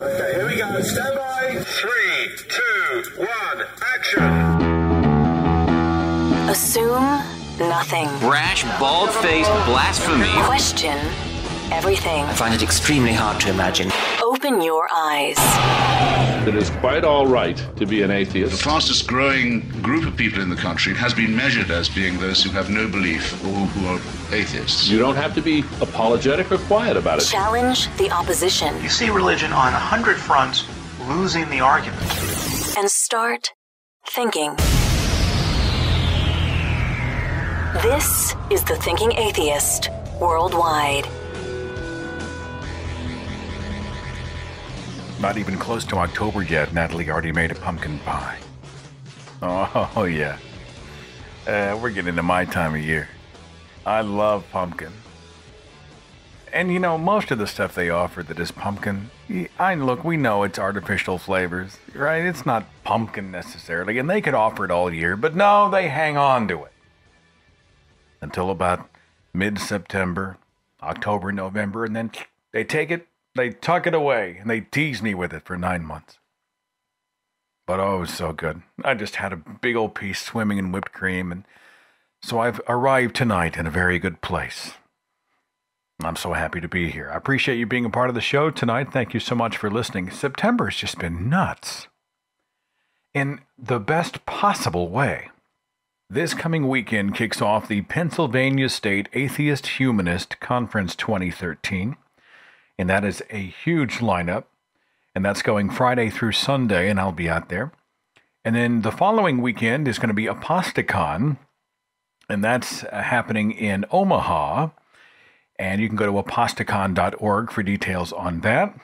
Okay, here we go. Stand by. Three, two, one, action. Assume nothing. Brash, bald faced blasphemy. Question everything. I find it extremely hard to imagine. Open your eyes. It is quite all right to be an atheist. The fastest growing group of people in the country has been measured as being those who have no belief or who are atheists. You don't have to be apologetic or quiet about it. Challenge the opposition You see religion on a hundred fronts losing the argument. and start thinking. This is the Thinking Atheist Worldwide. Not even close to October yet, Natalie already made a pumpkin pie. Oh, yeah. Uh, we're getting to my time of year. I love pumpkin. And you know, most of the stuff they offer that is pumpkin, I look, we know it's artificial flavors, right? It's not pumpkin necessarily, and they could offer it all year, but no, they hang on to it until about mid September, October, November, and then they take it, they tuck it away, and they tease me with it for nine months. But oh, it was so good. I just had a big old piece swimming in whipped cream, and so I've arrived tonight in a very good place. I'm so happy to be here. I appreciate you being a part of the show tonight. Thank you so much for listening. September has just been nuts in the best possible way. This coming weekend kicks off the Pennsylvania State Atheist Humanist Conference 2013, and that is a huge lineup, and that's going Friday through Sunday, and I'll be out there. And then the following weekend is going to be Apostacon, and that's uh, happening in Omaha, and you can go to apostacon.org for details on that.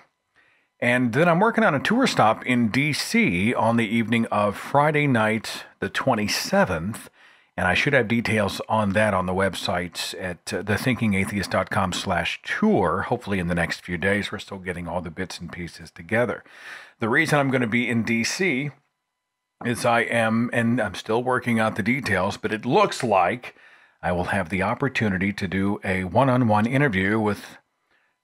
And then I'm working on a tour stop in DC on the evening of Friday night, the 27th. And I should have details on that on the website at uh, thethinkingatheist.com slash tour, hopefully in the next few days. We're still getting all the bits and pieces together. The reason I'm going to be in DC is I am, and I'm still working out the details, but it looks like I will have the opportunity to do a one on one interview with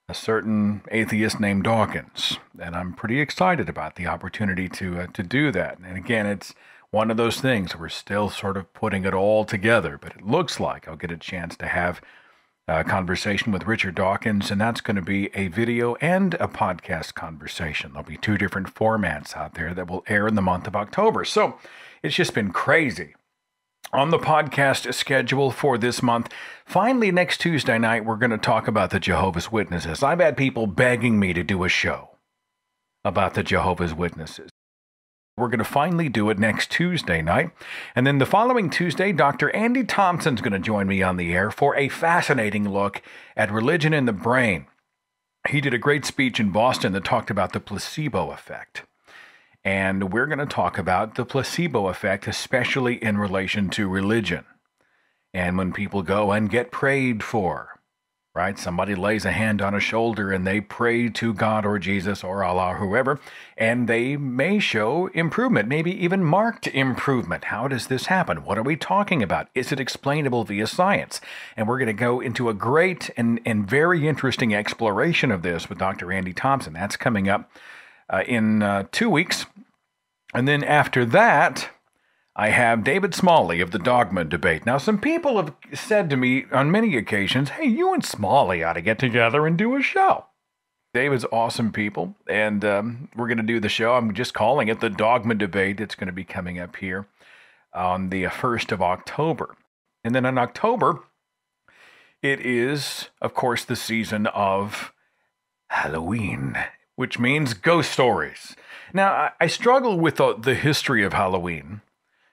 a certain atheist named Dawkins, and I'm pretty excited about the opportunity to uh, to do that. And again, it's one of those things we're still sort of putting it all together, but it looks like I'll get a chance to have a conversation with Richard Dawkins, and that's going to be a video and a podcast conversation. There'll be two different formats out there that will air in the month of October. So it's just been crazy on the podcast schedule for this month. Finally, next Tuesday night, we're going to talk about the Jehovah's Witnesses. I've had people begging me to do a show about the Jehovah's Witnesses. We're going to finally do it next Tuesday night. And then the following Tuesday, Dr. Andy Thompson's going to join me on the air for a fascinating look at religion in the brain. He did a great speech in Boston that talked about the placebo effect. And we're going to talk about the placebo effect, especially in relation to religion. And when people go and get prayed for, right? Somebody lays a hand on a shoulder and they pray to God or Jesus or Allah or whoever, and they may show improvement, maybe even marked improvement. How does this happen? What are we talking about? Is it explainable via science? And we're going to go into a great and, and very interesting exploration of this with Dr. Andy Thompson. That's coming up uh, in uh, two weeks. And then after that, I have David Smalley of the Dogma Debate. Now, some people have said to me on many occasions, hey, you and Smalley ought to get together and do a show. David's awesome people, and um, we're going to do the show. I'm just calling it the Dogma Debate. It's going to be coming up here on the 1st of October. And then in October, it is, of course, the season of Halloween, which means ghost stories. Now, I, struggle with the history of Halloween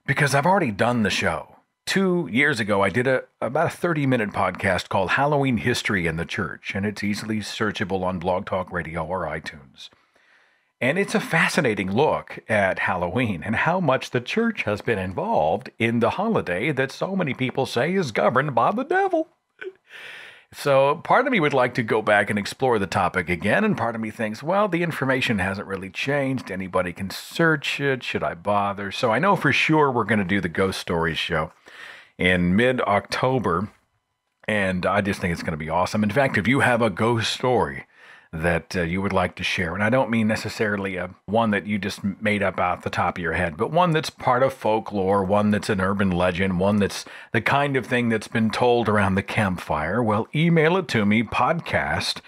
because I've already done the show. Two years ago, I did a about a 30 minute podcast called Halloween History in the Church, and it's easily searchable on Blog Talk Radio or iTunes. And it's a fascinating look at Halloween and how much the church has been involved in the holiday that so many people say is governed by the devil. So part of me would like to go back and explore the topic again, and part of me thinks, well, the information hasn't really changed. Anybody can search it. Should I bother? So I know for sure we're going to do the Ghost Stories show in mid October, and I just think it's going to be awesome. In fact, if you have a ghost story that uh, you would like to share. And I don't mean necessarily a one that you just made up out the top of your head, but one that's part of folklore, one that's an urban legend, one that's the kind of thing that's been told around the campfire. Well, email it to me, podcast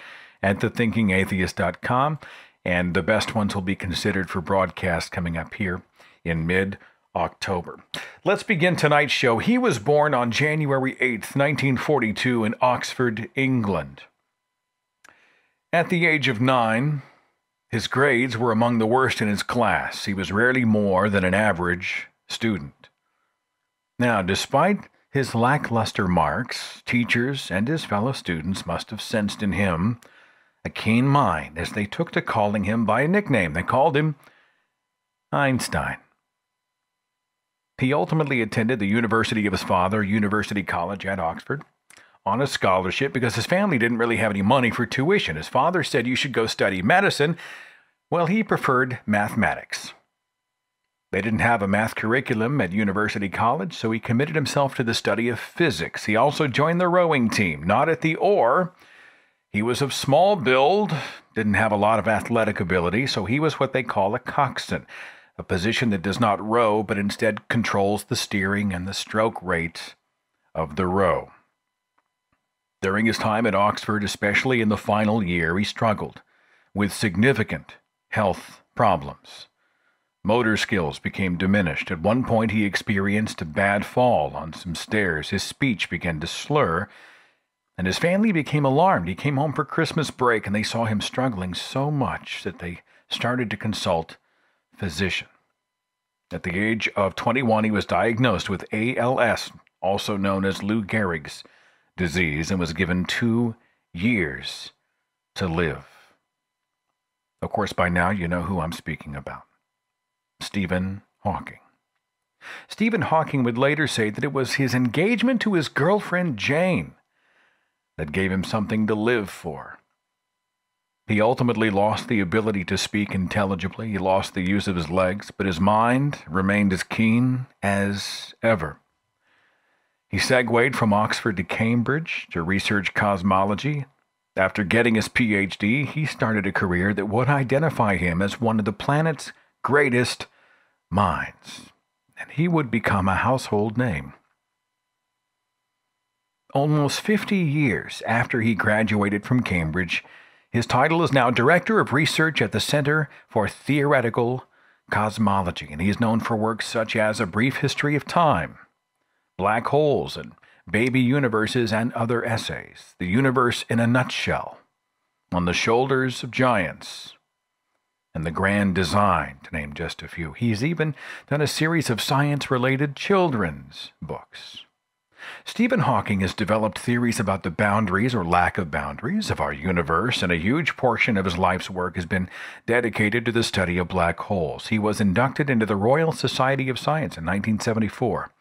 at thethinkingatheist.com, and the best ones will be considered for broadcast coming up here in mid October. Let's begin tonight's show. He was born on January 8th, 1942, in Oxford, England. At the age of nine, his grades were among the worst in his class. He was rarely more than an average student. Now, despite his lackluster marks, teachers and his fellow students must have sensed in him a keen mind as they took to calling him by a nickname. They called him Einstein. He ultimately attended the university of his father, University College at Oxford on a scholarship because his family didn't really have any money for tuition. His father said you should go study medicine. Well, he preferred mathematics. They didn't have a math curriculum at University College, so he committed himself to the study of physics. He also joined the rowing team, not at the oar. He was of small build, didn't have a lot of athletic ability, so he was what they call a coxswain, a position that does not row but instead controls the steering and the stroke rate of the row. During his time at Oxford, especially in the final year, he struggled with significant health problems. Motor skills became diminished. At one point, he experienced a bad fall on some stairs. His speech began to slur, and his family became alarmed. He came home for Christmas break, and they saw him struggling so much that they started to consult physician. At the age of 21, he was diagnosed with ALS, also known as Lou Gehrig's disease and was given two years to live. Of course, by now you know who I'm speaking about Stephen Hawking. Stephen Hawking would later say that it was his engagement to his girlfriend Jane that gave him something to live for. He ultimately lost the ability to speak intelligibly, he lost the use of his legs, but his mind remained as keen as ever. He segued from Oxford to Cambridge to research cosmology. After getting his PhD, he started a career that would identify him as one of the planet's greatest minds, and he would become a household name. Almost 50 years after he graduated from Cambridge, his title is now Director of Research at the Center for Theoretical Cosmology, and he is known for works such as A Brief History of Time, black holes and baby universes, and other essays. The Universe in a Nutshell, On the Shoulders of Giants, and The Grand Design, to name just a few. He's even done a series of science related children's books. Stephen Hawking has developed theories about the boundaries or lack of boundaries of our universe, and a huge portion of his life's work has been dedicated to the study of black holes. He was inducted into the Royal Society of Science in 1974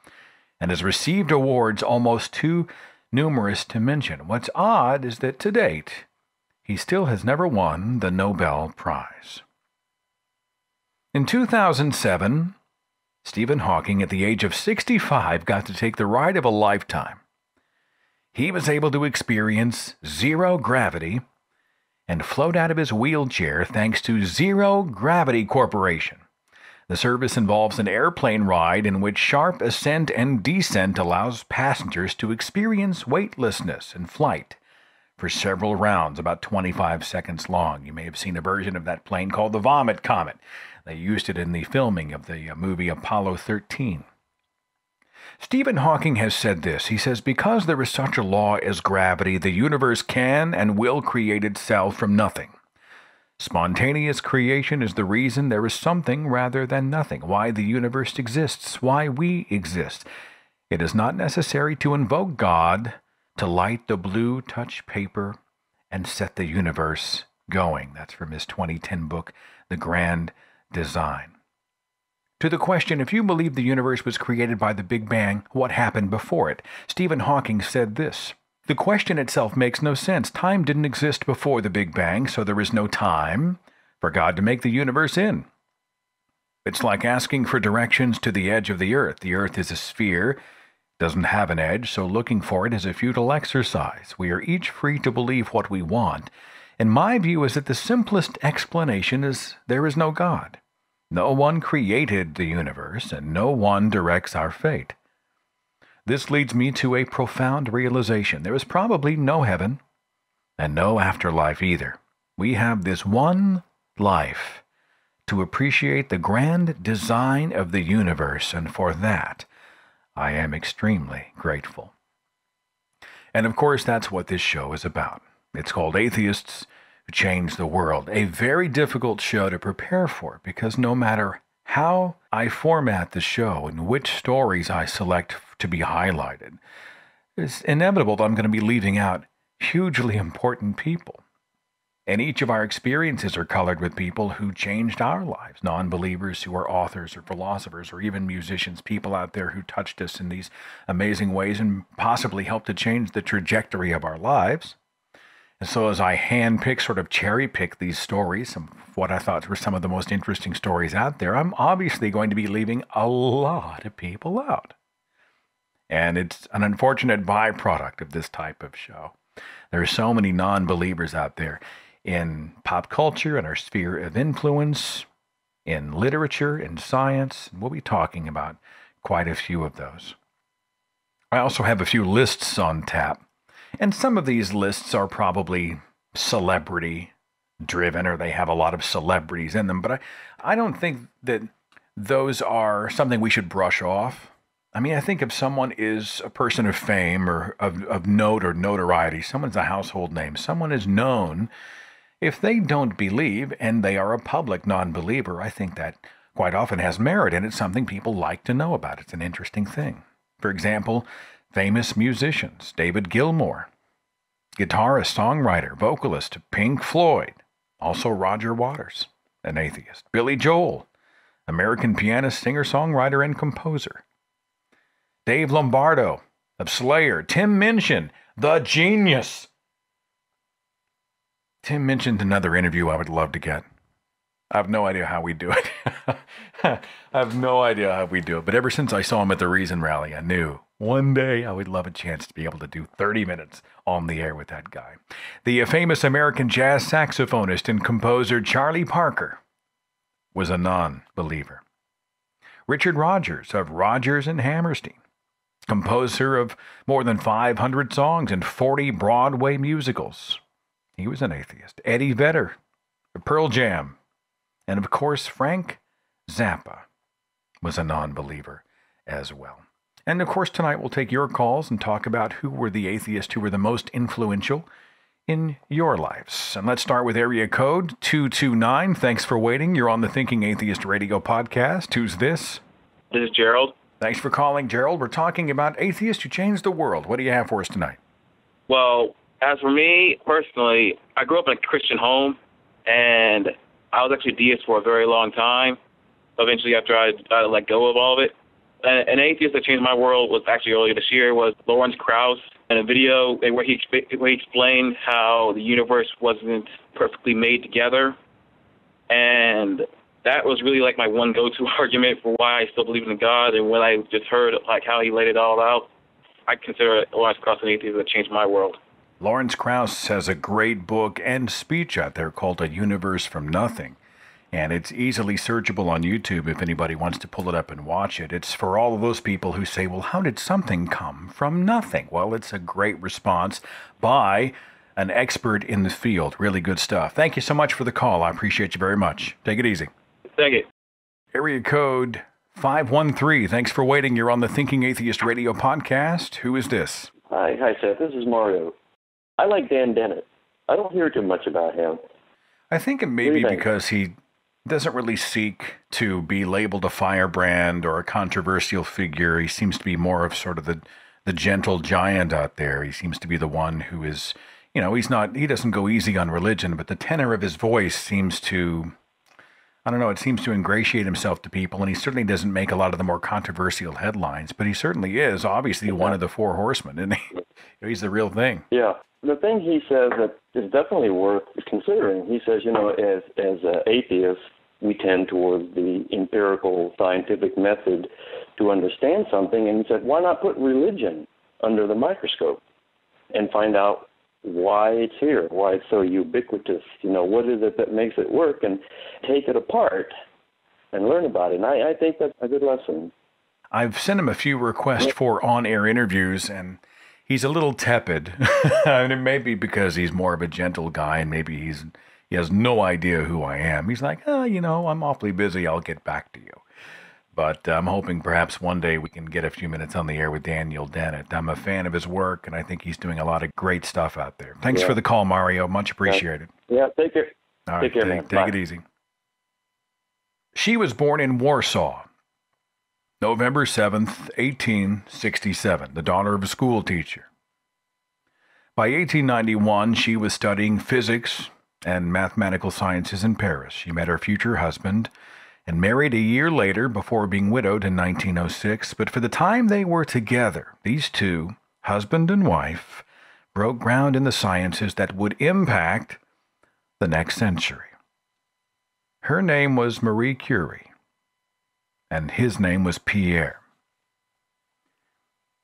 and has received awards almost too numerous to mention. What's odd is that to date, he still has never won the Nobel Prize. In 2007, Stephen Hawking, at the age of 65, got to take the ride of a lifetime. He was able to experience zero gravity and float out of his wheelchair thanks to Zero Gravity Corporation. The service involves an airplane ride in which sharp ascent and descent allows passengers to experience weightlessness in flight for several rounds, about 25 seconds long. You may have seen a version of that plane called the Vomit Comet. They used it in the filming of the uh, movie Apollo 13. Stephen Hawking has said this. He says, Because there is such a law as gravity, the universe can and will create itself from nothing. Spontaneous creation is the reason there is something rather than nothing, why the universe exists, why we exist. It is not necessary to invoke God to light the blue touch paper and set the universe going. That's from his 2010 book, The Grand Design. To the question, if you believe the universe was created by the Big Bang, what happened before it? Stephen Hawking said this the question itself makes no sense. Time didn't exist before the Big Bang, so there is no time for God to make the universe in. It's like asking for directions to the edge of the earth. The earth is a sphere, doesn't have an edge, so looking for it is a futile exercise. We are each free to believe what we want, And my view is that the simplest explanation is there is no God. No one created the universe, and no one directs our fate. This leads me to a profound realization. There is probably no heaven and no afterlife either. We have this one life to appreciate the grand design of the universe, and for that, I am extremely grateful. And of course, that's what this show is about. It's called Atheists Who Change the World, a very difficult show to prepare for because no matter how I format the show and which stories I select to be highlighted, it's inevitable that I'm going to be leaving out hugely important people. And each of our experiences are colored with people who changed our lives non believers who are authors or philosophers or even musicians, people out there who touched us in these amazing ways and possibly helped to change the trajectory of our lives. And so, as I handpick, sort of cherry pick these stories, some what I thought were some of the most interesting stories out there, I'm obviously going to be leaving a lot of people out. And it's an unfortunate byproduct of this type of show. There are so many non believers out there in pop culture and our sphere of influence, in literature, in science. We'll be talking about quite a few of those. I also have a few lists on tap, and some of these lists are probably celebrity driven or they have a lot of celebrities in them, but I, I don't think that those are something we should brush off. I mean, I think if someone is a person of fame or of, of note or notoriety, someone's a household name, someone is known if they don't believe and they are a public non believer, I think that quite often has merit and it's something people like to know about. It's an interesting thing. For example, famous musicians David Gilmour, guitarist, songwriter, vocalist Pink Floyd, also Roger Waters, an atheist, Billy Joel, American pianist, singer, songwriter, and composer, Dave Lombardo of Slayer, Tim Minchin, the genius Tim Minchin another interview I would love to get. I have no idea how we do it. I have no idea how we do it. But ever since I saw him at the Reason Rally, I knew one day I would love a chance to be able to do 30 minutes on the air with that guy. The famous American jazz saxophonist and composer Charlie Parker was a non believer. Richard Rodgers of Rodgers and Hammerstein, composer of more than 500 songs and 40 Broadway musicals, he was an atheist. Eddie Vedder, Pearl Jam, and of course, Frank Zappa was a non believer as well. And of course, tonight we'll take your calls and talk about who were the atheists who were the most influential in your lives. And let's start with area code 229. Thanks for waiting. You're on the Thinking Atheist Radio podcast. Who's this? This is Gerald. Thanks for calling, Gerald. We're talking about atheists who changed the world. What do you have for us tonight? Well, as for me personally, I grew up in a Christian home, and I was actually a deist for a very long time. Eventually, after I, I let go of all of it, an atheist that changed my world was actually earlier this year was Lawrence Krauss in a video where he where he explained how the universe wasn't perfectly made together, and that was really like my one go-to argument for why I still believe in God. And when I just heard like how he laid it all out, I consider Lawrence oh, Krauss an atheist that changed my world. Lawrence Krauss has a great book and speech out there called A Universe from Nothing. And it's easily searchable on YouTube if anybody wants to pull it up and watch it. It's for all of those people who say, well, how did something come from nothing? Well, it's a great response by an expert in the field. Really good stuff. Thank you so much for the call. I appreciate you very much. Take it easy. Thank you. Area code 513. Thanks for waiting. You're on the Thinking Atheist Radio podcast. Who is this? Hi, hi, Seth. This is Mario. I like Dan Dennett. I don't hear too much about him. I think it may be because he doesn't really seek to be labeled a firebrand or a controversial figure. He seems to be more of sort of the the gentle giant out there. He seems to be the one who is, you know, he's not he doesn't go easy on religion, but the tenor of his voice seems to I don't know, it seems to ingratiate himself to people, and he certainly doesn't make a lot of the more controversial headlines, but he certainly is obviously one of the four horsemen, and he, he's the real thing. Yeah the thing he says that is definitely worth considering. He says, you know, as as uh, atheists, we tend towards the empirical scientific method to understand something, and he said, why not put religion under the microscope and find out why it's here, why it's so ubiquitous. You know, what is it that makes it work, and take it apart and learn about it. And I, I think that's a good lesson. I've sent him a few requests for on-air interviews, and he's a little tepid. and it may be because he's more of a gentle guy, and maybe he's he has no idea who I am. He's like, oh, you know, I'm awfully busy. I'll get back to you. But uh, I'm hoping perhaps one day we can get a few minutes on the air with Daniel Dennett. I'm a fan of his work, and I think he's doing a lot of great stuff out there. Thanks Yeah. for the call, Mario. Much appreciated. Yeah, take care. All right, Take care, take, take it easy. She was born in Warsaw, November 7th, 1867, the daughter of a school teacher. By 1891, she was studying physics and mathematical sciences in Paris. She met her future husband and married a year later before being widowed in 1906. But for the time they were together, these two, husband and wife, broke ground in the sciences that would impact the next century. Her name was Marie Curie, and his name was Pierre.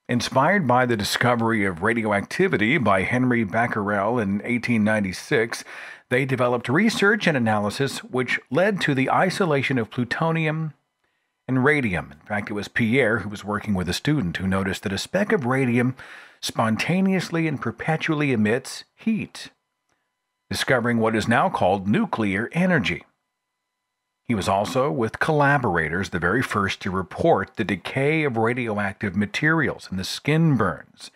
Inspired by the discovery of radioactivity by Henry Becquerel in 1896, they developed research and analysis which led to the isolation of plutonium and radium. In fact, it was Pierre who was working with a student who noticed that a speck of radium spontaneously and perpetually emits heat, discovering what is now called nuclear energy. He was also, with collaborators, the very first to report the decay of radioactive materials and the skin burns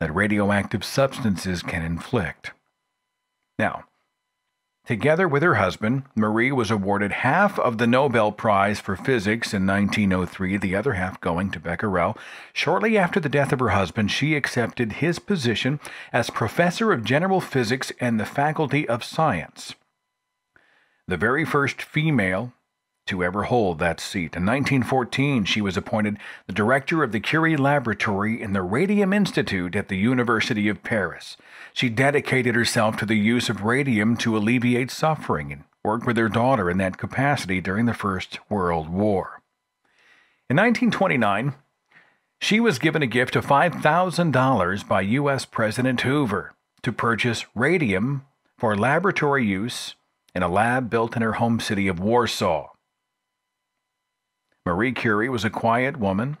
that radioactive substances can inflict. Now, together with her husband, Marie was awarded half of the Nobel Prize for Physics in 1903, the other half going to Becquerel. Shortly after the death of her husband, she accepted his position as professor of general physics in the Faculty of Science the very first female to ever hold that seat. In 1914, she was appointed the director of the Curie Laboratory in the Radium Institute at the University of Paris. She dedicated herself to the use of radium to alleviate suffering and worked with her daughter in that capacity during the First World War. In 1929, she was given a gift of $5,000 by U.S. President Hoover to purchase radium for laboratory use in a lab built in her home city of Warsaw. Marie Curie was a quiet woman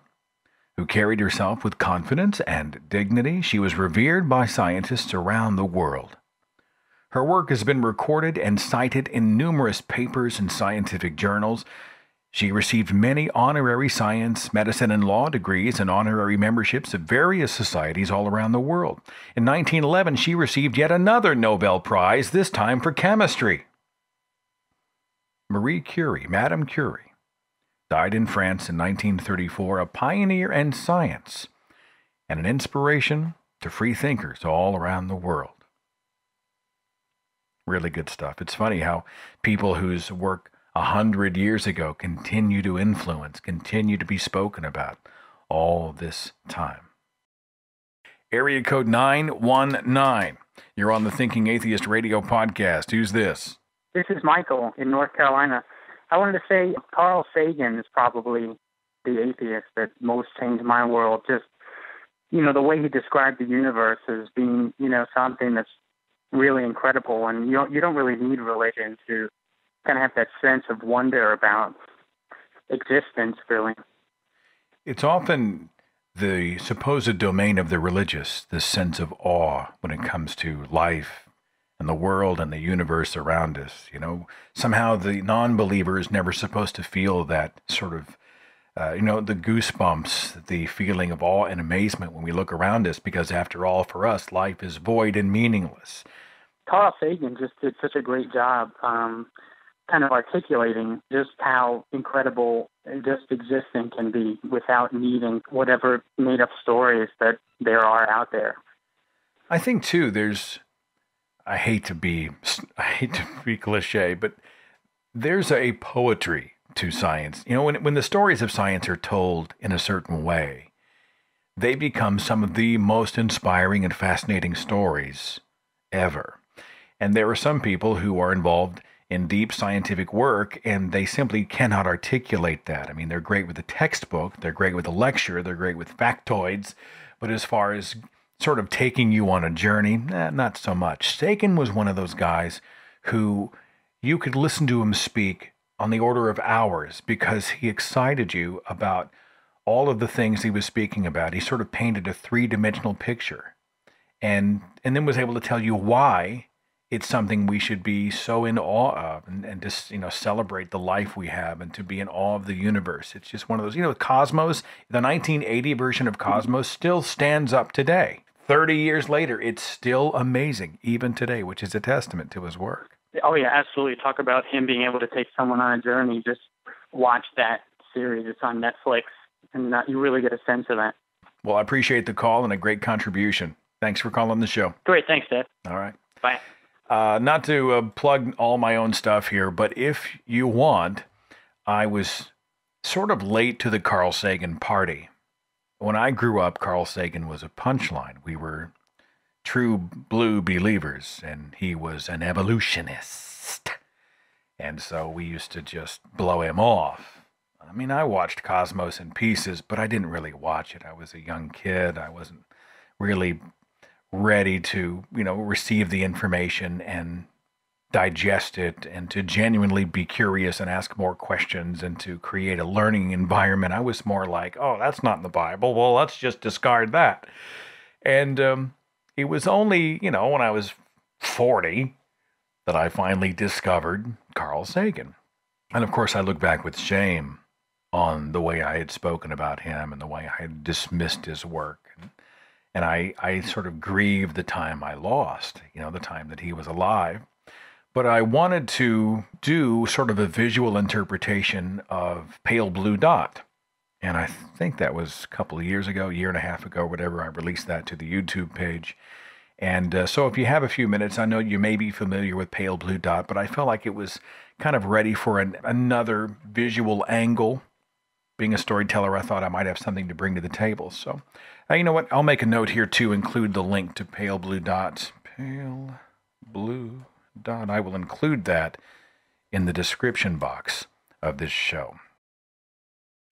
who carried herself with confidence and dignity. She was revered by scientists around the world. Her work has been recorded and cited in numerous papers and scientific journals. She received many honorary science, medicine, and law degrees and honorary memberships of various societies all around the world. In 1911, she received yet another Nobel Prize, this time for chemistry. Marie Curie, Madame Curie, died in France in 1934, a pioneer in science and an inspiration to free thinkers all around the world. Really good stuff. It's funny how people whose work a hundred years ago continue to influence, continue to be spoken about all this time. Area code 919. You're on the Thinking Atheist Radio podcast. Who's this? This is Michael in North Carolina. I wanted to say Carl Sagan is probably the atheist that most changed my world. Just, you know, the way he described the universe as being, you know, something that's really incredible. And you don't, you don't really need religion to kind of have that sense of wonder about existence, really. It's often the supposed domain of the religious, the sense of awe when it comes to life and the world and the universe around us. You know, somehow the non believer is never supposed to feel that sort of, uh, you know, the goosebumps, the feeling of awe and amazement when we look around us, because after all, for us, life is void and meaningless. Carl Sagan just did such a great job um, kind of articulating just how incredible just existing can be without needing whatever made up stories that there are out there. I think too. There's, I hate to be, I hate to be cliche, but there's a poetry to science. You know, when when the stories of science are told in a certain way, they become some of the most inspiring and fascinating stories ever. And there are some people who are involved in deep scientific work and they simply cannot articulate that. I mean, they're great with a textbook, they're great with a lecture, they're great with factoids, but as far as sort of taking you on a journey, eh, not so much. Sagan was one of those guys who you could listen to him speak on the order of hours because he excited you about all of the things he was speaking about. He sort of painted a three dimensional picture and and then was able to tell you why it's something we should be so in awe of and, and just you know celebrate the life we have and to be in awe of the universe it's just one of those you know cosmos the 1980 version of cosmos still stands up today 30 years later it's still amazing even today which is a testament to his work Oh yeah, absolutely. Talk about him being able to take someone on a journey. Just watch that series. It's on Netflix, and uh, you really get a sense of that. well i appreciate the call and a great contribution thanks for calling the show Great, thanks, Dad. all right Bye. Uh, not to uh, plug all my own stuff here, but if you want, I was sort of late to the Carl Sagan party. When I grew up, Carl Sagan was a punchline. We were true blue believers, and he was an evolutionist. And so we used to just blow him off. I mean, I watched Cosmos in pieces, but I didn't really watch it. I was a young kid. I wasn't really ready to, you know, receive the information and digest it and to genuinely be curious and ask more questions and to create a learning environment. I was more like, oh, that's not in the Bible. Well, let's just discard that. And um, it was only, you know, when I was 40 that I finally discovered Carl Sagan. And of course, I look back with shame on the way I had spoken about him and the way I had dismissed his work. And, I, I sort of grieve the time I lost, you know, the time that he was alive. But I wanted to do sort of a visual interpretation of Pale Blue Dot. And I think that was a couple of years ago, a year and a half ago, whatever. I released that to the YouTube page. And uh, so, if you have a few minutes, I know you may be familiar with Pale Blue Dot, but I felt like it was kind of ready for an, another visual angle. Being a storyteller, I thought I might have something to bring to the table. So, uh, you know what? I'll make a note here to include the link to Pale Blue Dot. Pale Blue Dot. I will include that in the description box of this show.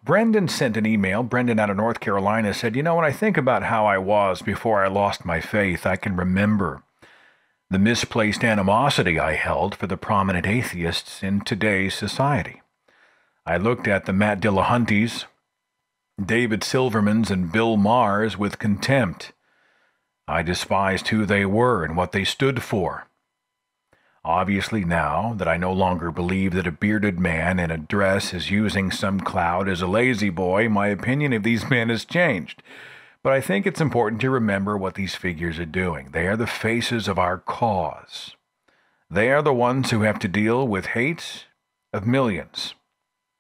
Brendan sent an email. Brendan out of North Carolina said, You know, when I think about how I was before I lost my faith, I can remember the misplaced animosity I held for the prominent atheists in today's society. I looked at the Matt Dillahunties, David Silvermans, and Bill Mahers with contempt. I despised who they were and what they stood for. Obviously, now that I no longer believe that a bearded man in a dress is using some cloud as a lazy boy, my opinion of these men has changed. But I think it's important to remember what these figures are doing. They are the faces of our cause. They are the ones who have to deal with hate of millions.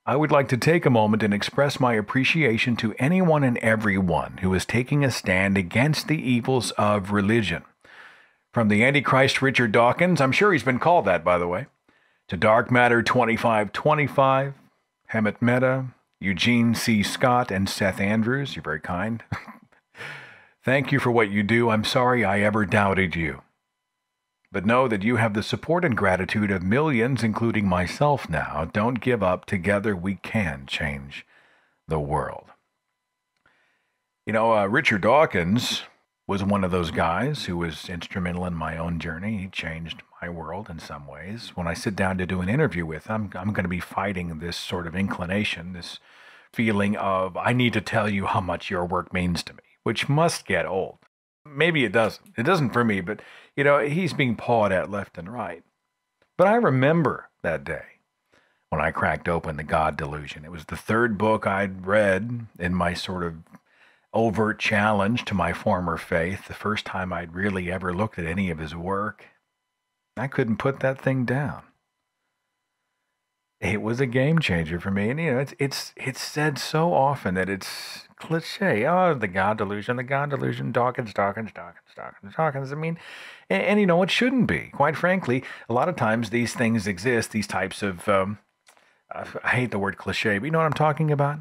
I would like to take a moment and express my appreciation to anyone and everyone who is taking a stand against the evils of religion. From the Antichrist Richard Dawkins, I'm sure he's been called that, by the way, to Dark Matter 2525, Hemant Mehta, Eugenie C. Scott, and Seth Andrews. You're very kind. Thank you for what you do. I'm sorry I ever doubted you. But know that you have the support and gratitude of millions, including myself now. Don't give up. Together we can change the world. You know, uh, Richard Dawkins was one of those guys who was instrumental in my own journey. He changed my world in some ways. When I sit down to do an interview with him, I'm, I'm going to be fighting this sort of inclination, this feeling of, I need to tell you how much your work means to me, which must get old. Maybe it doesn't. It doesn't for me, but, you know, he's being pawed at left and right. But I remember that day when I cracked open The God Delusion. It was the third book I'd read in my sort of overt challenge to my former faith, the first time I'd really ever looked at any of his work. I couldn't put that thing down. It was a game changer for me, and you know, it's it's it's said so often that it's cliche. Oh, the God delusion, the God delusion, Dawkins, Dawkins, Dawkins, Dawkins, Dawkins. I mean, and, and you know, it shouldn't be. Quite frankly, a lot of times these things exist. These types of um, I hate the word cliche, but you know what I'm talking about.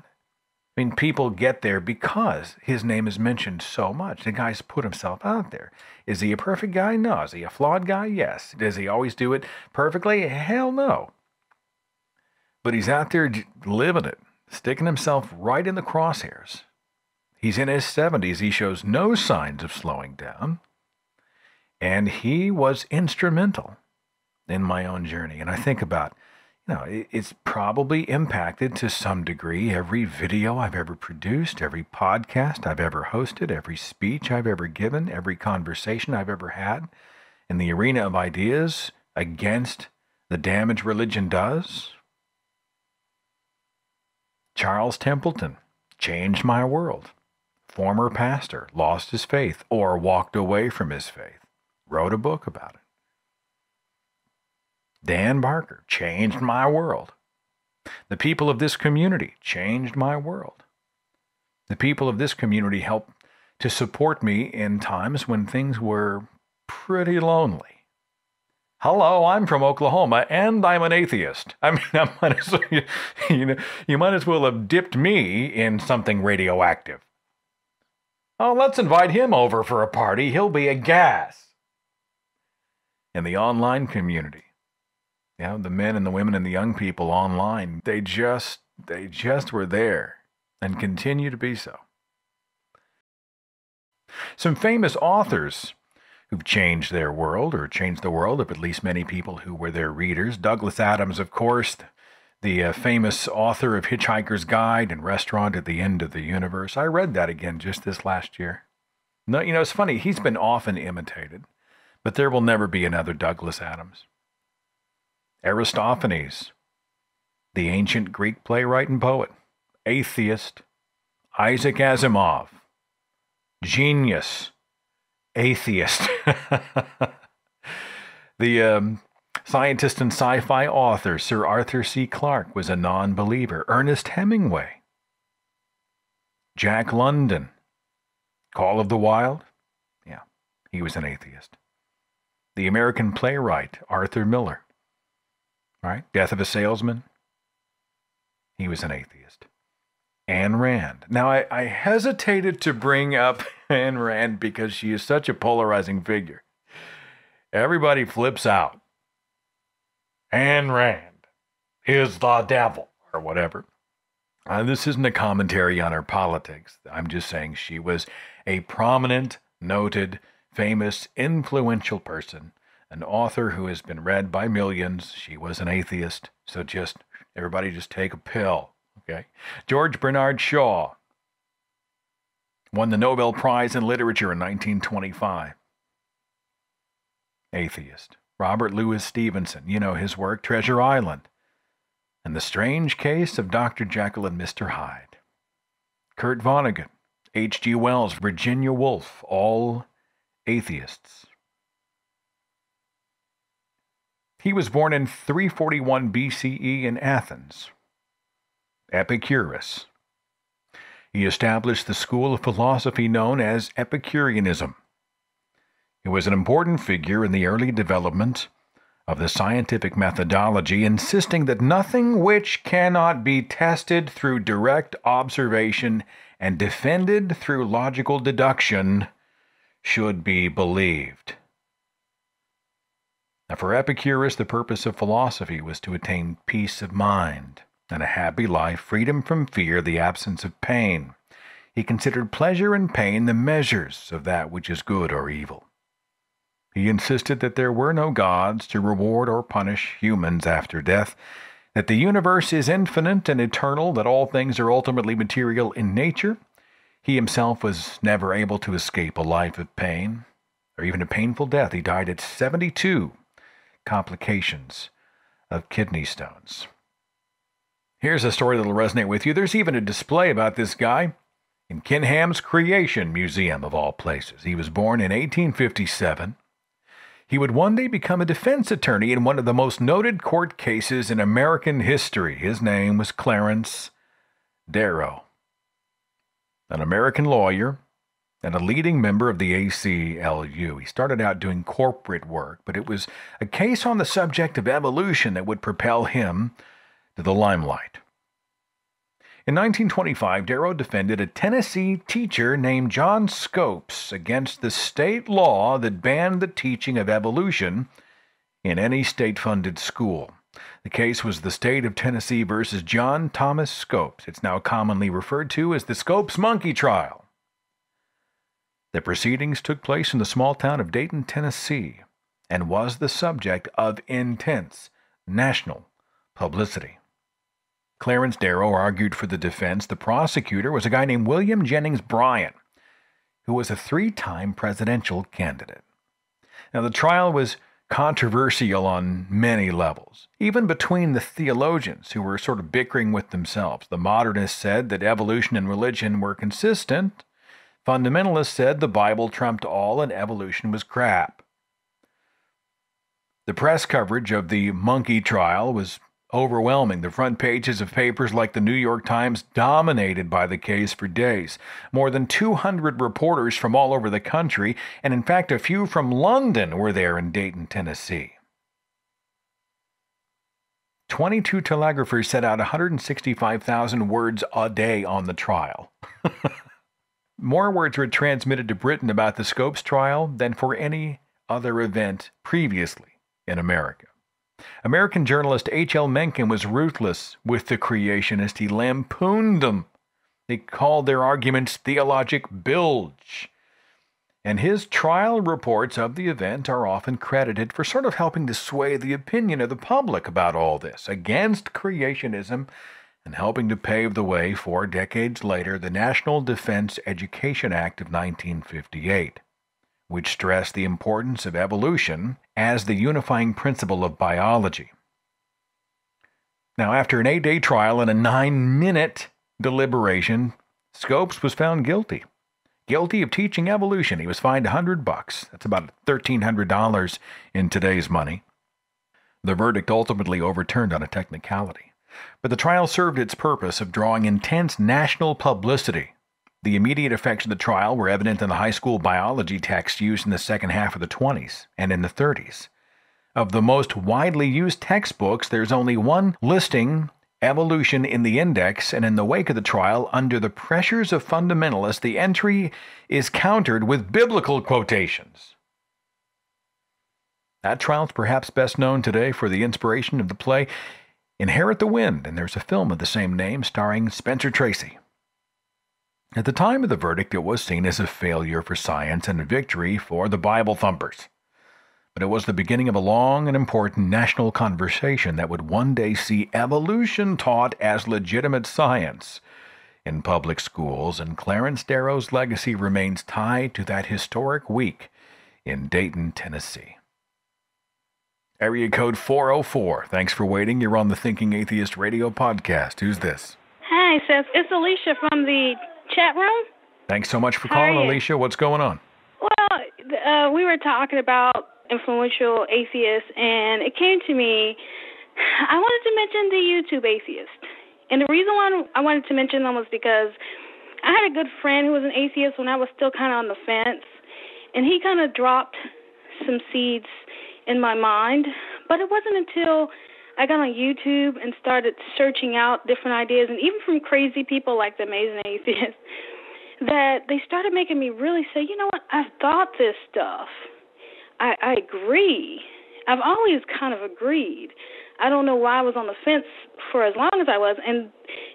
I mean, people get there because his name is mentioned so much. The guy's put himself out there. Is he a perfect guy? No. Is he a flawed guy? Yes. Does he always do it perfectly? Hell no. But he's out there living it, sticking himself right in the crosshairs. He's in his 70s. He shows no signs of slowing down. And he was instrumental in my own journey. And I think about, you know, it's probably impacted to some degree every video I've ever produced, every podcast I've ever hosted, every speech I've ever given, every conversation I've ever had in the arena of ideas against the damage religion does. Charles Templeton changed my world. Former pastor lost his faith or walked away from his faith. Wrote a book about it. Dan Barker changed my world. The people of this community changed my world. The people of this community helped to support me in times when things were pretty lonely. Hello, I'm from Oklahoma and I'm an atheist. I mean, I might as well, you, know, you might as well have dipped me in something radioactive. Oh, let's invite him over for a party. He'll be a gas. In the online community, you know, the men and the women and the young people online, they just they just were there and continue to be so. Some famous authors who've changed their world or changed the world of at least many people who were their readers. Douglas Adams, of course, the uh, famous author of Hitchhiker's Guide and Restaurant at the End of the Universe. I read that again just this last year. No, you know, it's funny, he's been often imitated, but there will never be another Douglas Adams. Aristophanes, the ancient Greek playwright and poet, atheist, Isaac Asimov, genius, atheist. the um, scientist and sci fi author Sir Arthur C. Clarke was a non believer. Ernest Hemingway. Jack London. Call of the Wild? Yeah, he was an atheist. The American playwright Arthur Miller. Right? Death of a Salesman? He was an atheist. Ayn Rand. Now, I, I hesitated to bring up Ayn Rand because she is such a polarizing figure. Everybody flips out. Ayn Rand is the devil, or whatever. Uh, this isn't a commentary on her politics. I'm just saying she was a prominent, noted, famous, influential person, an author who has been read by millions. She was an atheist, so just everybody just take a pill. Okay. George Bernard Shaw won the Nobel Prize in Literature in 1925. Atheist. Robert Louis Stevenson, you know his work, Treasure Island, and The Strange Case of Dr. Jekyll and Mr. Hyde. Kurt Vonnegut, H.G. Wells, Virginia Woolf, all atheists. He was born in 341 BCE in Athens, Epicurus. He established the school of philosophy known as Epicureanism. He was an important figure in the early development of the scientific methodology, insisting that nothing which cannot be tested through direct observation and defended through logical deduction should be believed. Now, for Epicurus, the purpose of philosophy was to attain peace of mind and a happy life, freedom from fear, the absence of pain. He considered pleasure and pain the measures of that which is good or evil. He insisted that there were no gods to reward or punish humans after death, that the universe is infinite and eternal, that all things are ultimately material in nature. He himself was never able to escape a life of pain, or even a painful death. He died at 72 complications of kidney stones. Here's a story that'll resonate with you. There's even a display about this guy in Ken Ham's Creation Museum, of all places. He was born in 1857. He would one day become a defense attorney in one of the most noted court cases in American history. His name was Clarence Darrow, an American lawyer and a leading member of the ACLU. He started out doing corporate work, but it was a case on the subject of evolution that would propel him to the limelight. In 1925, Darrow defended a Tennessee teacher named John Scopes against the state law that banned the teaching of evolution in any state funded school. The case was the state of Tennessee versus John Thomas Scopes. It's now commonly referred to as the Scopes Monkey Trial. The proceedings took place in the small town of Dayton, Tennessee, and was the subject of intense national publicity. Clarence Darrow argued for the defense. The prosecutor was a guy named William Jennings Bryan, who was a three time presidential candidate. Now, the trial was controversial on many levels, even between the theologians who were sort of bickering with themselves. The modernists said that evolution and religion were consistent. Fundamentalists said the Bible trumped all and evolution was crap. The press coverage of the monkey trial was overwhelming. The front pages of papers like the New York Times dominated by the case for days. More than 200 reporters from all over the country, and in fact, a few from London, were there in Dayton, Tennessee. 22 telegraphers set out 165,000 words a day on the trial. More words were transmitted to Britain about the Scopes trial than for any other event previously in America. American journalist H.L. Mencken was ruthless with the creationists. He lampooned them. He called their arguments theologic bilge. And his trial reports of the event are often credited for sort of helping to sway the opinion of the public about all this against creationism and helping to pave the way for, decades later, the National Defense Education Act of 1958 which stressed the importance of evolution as the unifying principle of biology. Now, after an eight day trial and a nine minute deliberation, Scopes was found guilty. Guilty of teaching evolution. He was fined a hundred bucks. That's about $1,300 in today's money. The verdict ultimately overturned on a technicality. But the trial served its purpose of drawing intense national publicity the immediate effects of the trial were evident in the high school biology text used in the second half of the 20s and in the 30s. Of the most widely used textbooks, there's only one listing evolution in the index, and in the wake of the trial, under the pressures of fundamentalists, the entry is countered with biblical quotations. That trial is perhaps best known today for the inspiration of the play Inherit the Wind, and there's a film of the same name starring Spencer Tracy. At the time of the verdict, it was seen as a failure for science and a victory for the Bible thumpers. But it was the beginning of a long and important national conversation that would one day see evolution taught as legitimate science in public schools, and Clarence Darrow's legacy remains tied to that historic week in Dayton, Tennessee. Area code 404. Thanks for waiting. You're on the Thinking Atheist Radio podcast. Who's this? Hi, Seth. It's Alicia from the chat room. Thanks so much for calling, Alicia. What's going on? Well, uh, we were talking about influential atheists, and it came to me. I wanted to mention the YouTube atheist, and the reason why I wanted to mention them was because I had a good friend who was an atheist when I was still kind of on the fence, and he kind of dropped some seeds in my mind. But it wasn't until I got on YouTube and started searching out different ideas, and even from crazy people like the Amazing Atheist, that they started making me really say, you know what, I've thought this stuff. I, I agree. I've always kind of agreed. I don't know why I was on the fence for as long as I was, and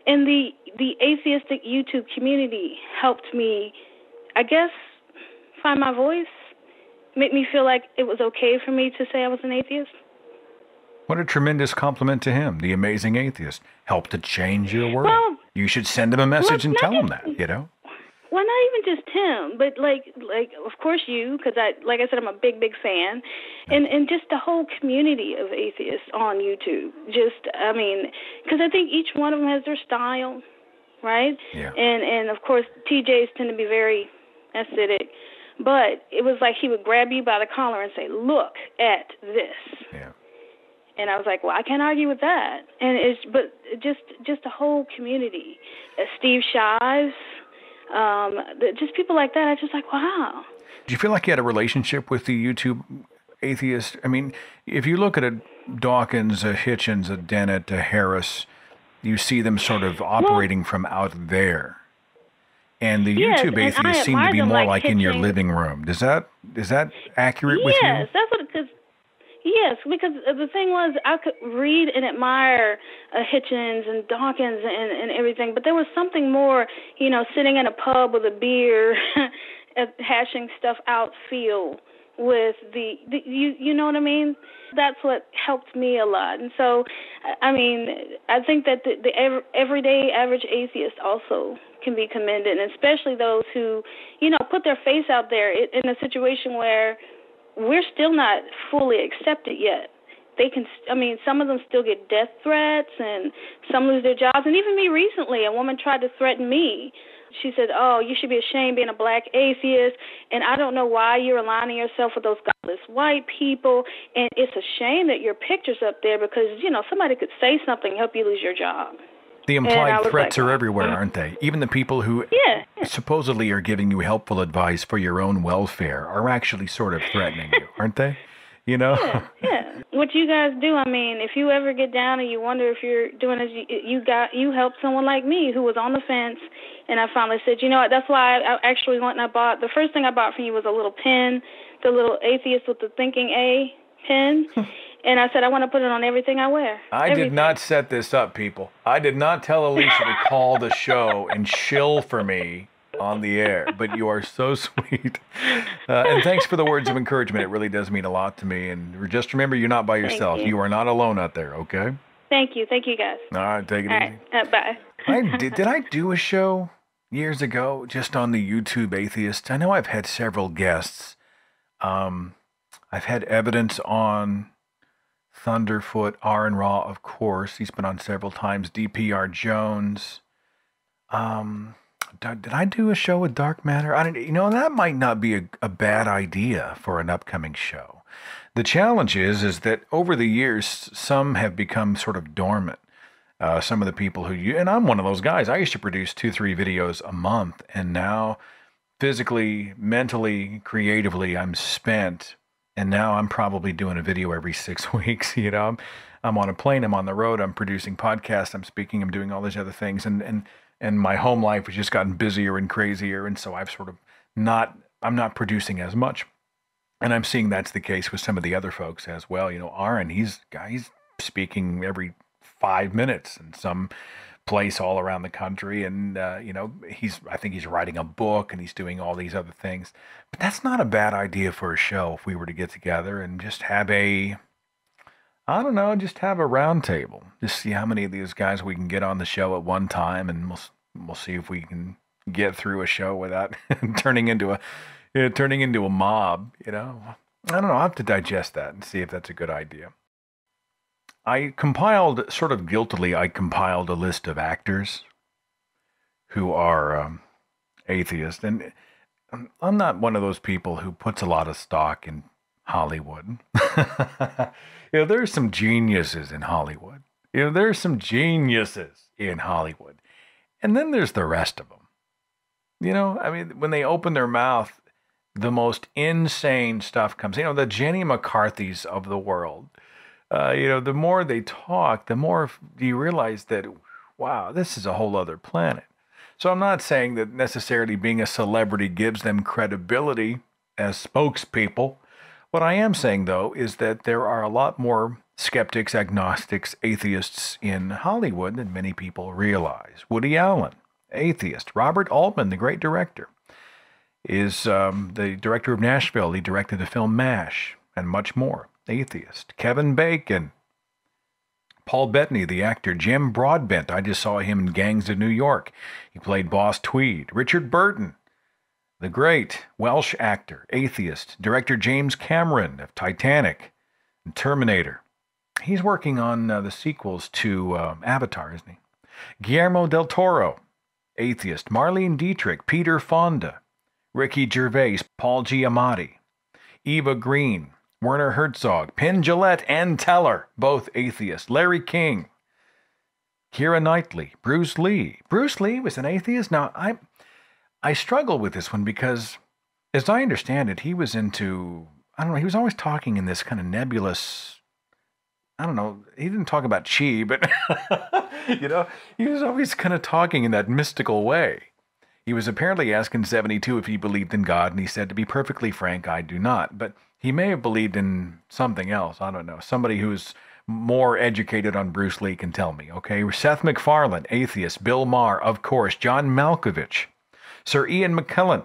and the the atheistic YouTube community helped me, I guess, find my voice, make me feel like it was okay for me to say I was an atheist. What a tremendous compliment to him, the amazing atheist. Helped to change your world. Well, you should send him a message and tell him that, you know? Well, not even just him, but like, like of course you, because I, like I said, I'm a big, big fan, and and just the whole community of atheists on YouTube. Just, I mean, because I think each one of them has their style, right? Yeah. And and of course, TJs tend to be very acidic, but it was like he would grab you by the collar and say, "Look at this." Yeah and I was like, well, I can't argue with that. And it's but just just a whole community, uh, Steve Shives, um, just people like that. I just like, wow. Do you feel like you had a relationship with the YouTube atheist? I mean, if you look at a Dawkins, a Hitchens, a Dennett, a Harris, you see them sort of operating well, from out there. And the yes, YouTube atheists seem to be more like, like in your living room. Is that is that accurate yes, with you? Yes, that's what because Yes, because the thing was, I could read and admire uh, Hitchens and Dawkins and, and everything, but there was something more, you know, sitting in a pub with a beer hashing stuff out feel with the, the you you know what I mean that's what helped me a lot and so I mean I think that the, the ev- everyday average atheist also can be commended. And especially those who you know put their face out there in a situation where we're still not fully accepted yet. They can i mean some of them still get death threats and some lose their jobs. And even me recently a woman tried to threaten me. She said, "Oh, you should be ashamed being a black atheist, and I don't know why you're aligning yourself with those godless white people, and it's a shame that your picture's up there because you know somebody could say something help you lose your job." The implied threats like, are uh-huh. everywhere, aren't they? Even the people who yeah, yeah. supposedly are giving you helpful advice for your own welfare are actually sort of threatening you, aren't they? You know? Yeah, yeah. What you guys do, I mean, if you ever get down and you wonder if you're doing as you, you got, you helped someone like me who was on the fence, and I finally said, you know what? That's why I, I actually went and I bought. The first thing I bought from you was a little pen, the little atheist with the thinking A pen. and I said I want to put it on everything I wear. I everything. did not set this up, people. I did not tell Alicia to call the show and shill for me on the air, but you are so sweet. Uh, and thanks for the words of encouragement. It really does mean a lot to me. And just remember, you're not by yourself. you. You. are not alone out there, okay? Thank you, thank you guys. All right, take it All easy. right, uh, bye. I did, did I do a show years ago just on the YouTube atheist? I know I've had several guests. Um, I've had evidence on Thunderfoot, Aron Ra, of course. He's been on several times. DPR Jones. Um, did I do a show with Dark Matter? I don't, you know, that might not be a, a bad idea for an upcoming show. The challenge is, is that over the years, some have become sort of dormant. Uh, some of the people who you and I'm one of those guys. I used to produce two, three videos a month, and now physically, mentally, creatively, I'm spent. And now I'm probably doing a video every six weeks. You know, I'm, I'm on a plane, I'm on the road, I'm producing podcasts, I'm speaking, I'm doing all these other things, and and and my home life has just gotten busier and crazier, and so I've sort of not, I'm not producing as much. And I'm seeing that's the case with some of the other folks as well. You know, Aaron, he's he's speaking every five minutes and some place all around the country, and uh, you know, he's I think he's writing a book and he's doing all these other things. But that's not a bad idea for a show if we were to get together and just have a I don't know, just have a round table. Just see how many of these guys we can get on the show at one time, and we'll we'll see if we can get through a show without turning into a you know, turning into a mob. You know, I don't know. I'll have to digest that and see if that's a good idea. I compiled, sort of guiltily, I compiled a list of actors who are um, atheists, and um, I'm not one of those people who puts a lot of stock in Hollywood. you know, there's some geniuses in Hollywood. You know, there's some geniuses in Hollywood. And then there's the rest of them. You know, I mean, when they open their mouth, the most insane stuff comes. You know, the Jenny McCarthy's of the world. Uh, you know, the more they talk, the more you realize that, wow, this is a whole other planet. So I'm not saying that necessarily being a celebrity gives them credibility as spokespeople. What I am saying, though, is that there are a lot more skeptics, agnostics, atheists in Hollywood than many people realize. Woody Allen, atheist. Robert Altman, the great director, is um, the director of Nashville. He directed the film MASH and much more. Atheist. Kevin Bacon. Paul Bettany, the actor. Jim Broadbent. I just saw him in Gangs of New York. He played Boss Tweed. Richard Burton, the great Welsh actor, atheist. Director James Cameron of Titanic and Terminator. He's working on uh, the sequels to uh, Avatar, isn't he? Guillermo del Toro, atheist. Marlene Dietrich, Peter Fonda, Ricky Gervais, Paul Giamatti, Eva Green, Werner Herzog, Penn Jillette, and Teller, both atheists. Larry King, Keira Knightley, Bruce Lee. Bruce Lee was an atheist. Now I, I struggle with this one because, as I understand it, he was into I don't know. He was always talking in this kind of nebulous. I don't know. He didn't talk about chi, but you know, he was always kind of talking in that mystical way. He was apparently asking 72 if he believed in God, and he said, to be perfectly frank, I do not. But he may have believed in something else. I don't know. Somebody who's more educated on Bruce Lee can tell me, okay? Seth MacFarlane, atheist. Bill Maher, of course. John Malkovich. Sir Ian McKellen,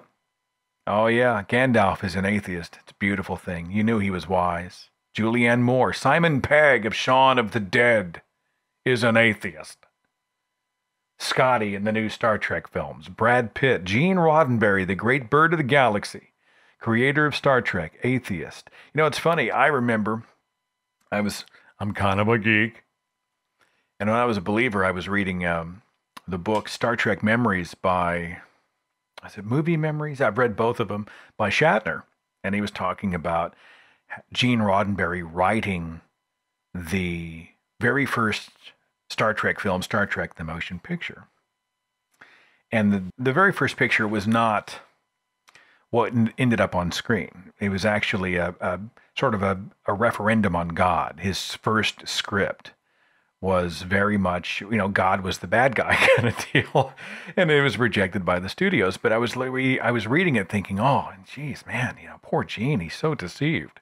Oh, yeah, Gandalf is an atheist. It's a beautiful thing. You knew he was wise. Julianne Moore, Simon Pegg of Shaun of the Dead, is an atheist. Scotty in the new Star Trek films, Brad Pitt, Gene Roddenberry, the great bird of the galaxy, creator of Star Trek, atheist. You know, it's funny. I remember I was, I'm kind of a geek. And when I was a believer, I was reading um, the book Star Trek Memories by, I said, Movie Memories? I've read both of them by Shatner. And he was talking about Gene Roddenberry writing the very first Star Trek film, Star Trek the Motion Picture. And the, the very first picture was not what ended up on screen. It was actually a, a sort of a, a referendum on God. His first script was very much, you know, God was the bad guy kind of deal, and it was rejected by the studios. But I was I was reading it, thinking, oh, geez, man, you know, poor Gene, he's so deceived.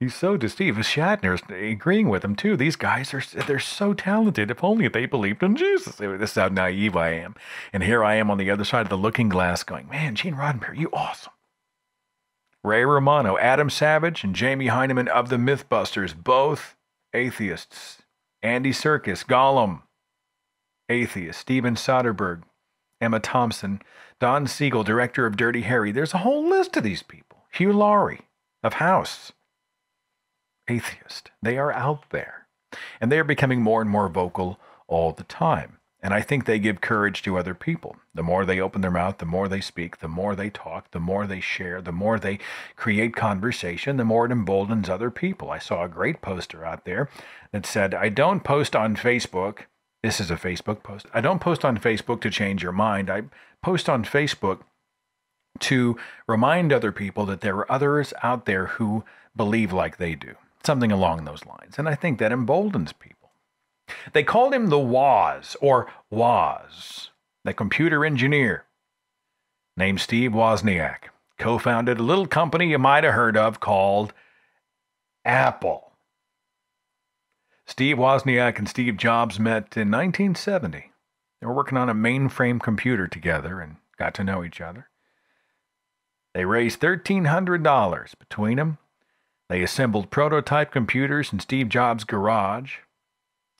He's so deceived. Shatner's agreeing with him too. These guys are they're so talented. If only they believed in Jesus. This is how naive I am. And here I am on the other side of the looking glass, going, "Man, Gene Roddenberry, you awesome." Ray Romano, Adam Savage, and Jamie Hyneman of the MythBusters, both atheists. Andy Serkis, Gollum, atheist. Steven Soderbergh, Emma Thompson, Don Siegel, director of Dirty Harry. There's a whole list of these people. Hugh Laurie of House, atheist. They are out there. And they are becoming more and more vocal all the time. And I think they give courage to other people. The more they open their mouth, the more they speak, the more they talk, the more they share, the more they create conversation, the more it emboldens other people. I saw a great poster out there that said, I don't post on Facebook. This is a Facebook post. I don't post on Facebook to change your mind. I post on Facebook to remind other people that there are others out there who believe like they do. Something along those lines. And I think that emboldens people. They called him the Woz, or Woz, the computer engineer. Named Steve Wozniak, co founded a little company you might have heard of called Apple. Steve Wozniak and Steve Jobs met in 1970. They were working on a mainframe computer together and got to know each other. They raised $1,300 between them. They assembled prototype computers in Steve Jobs' garage.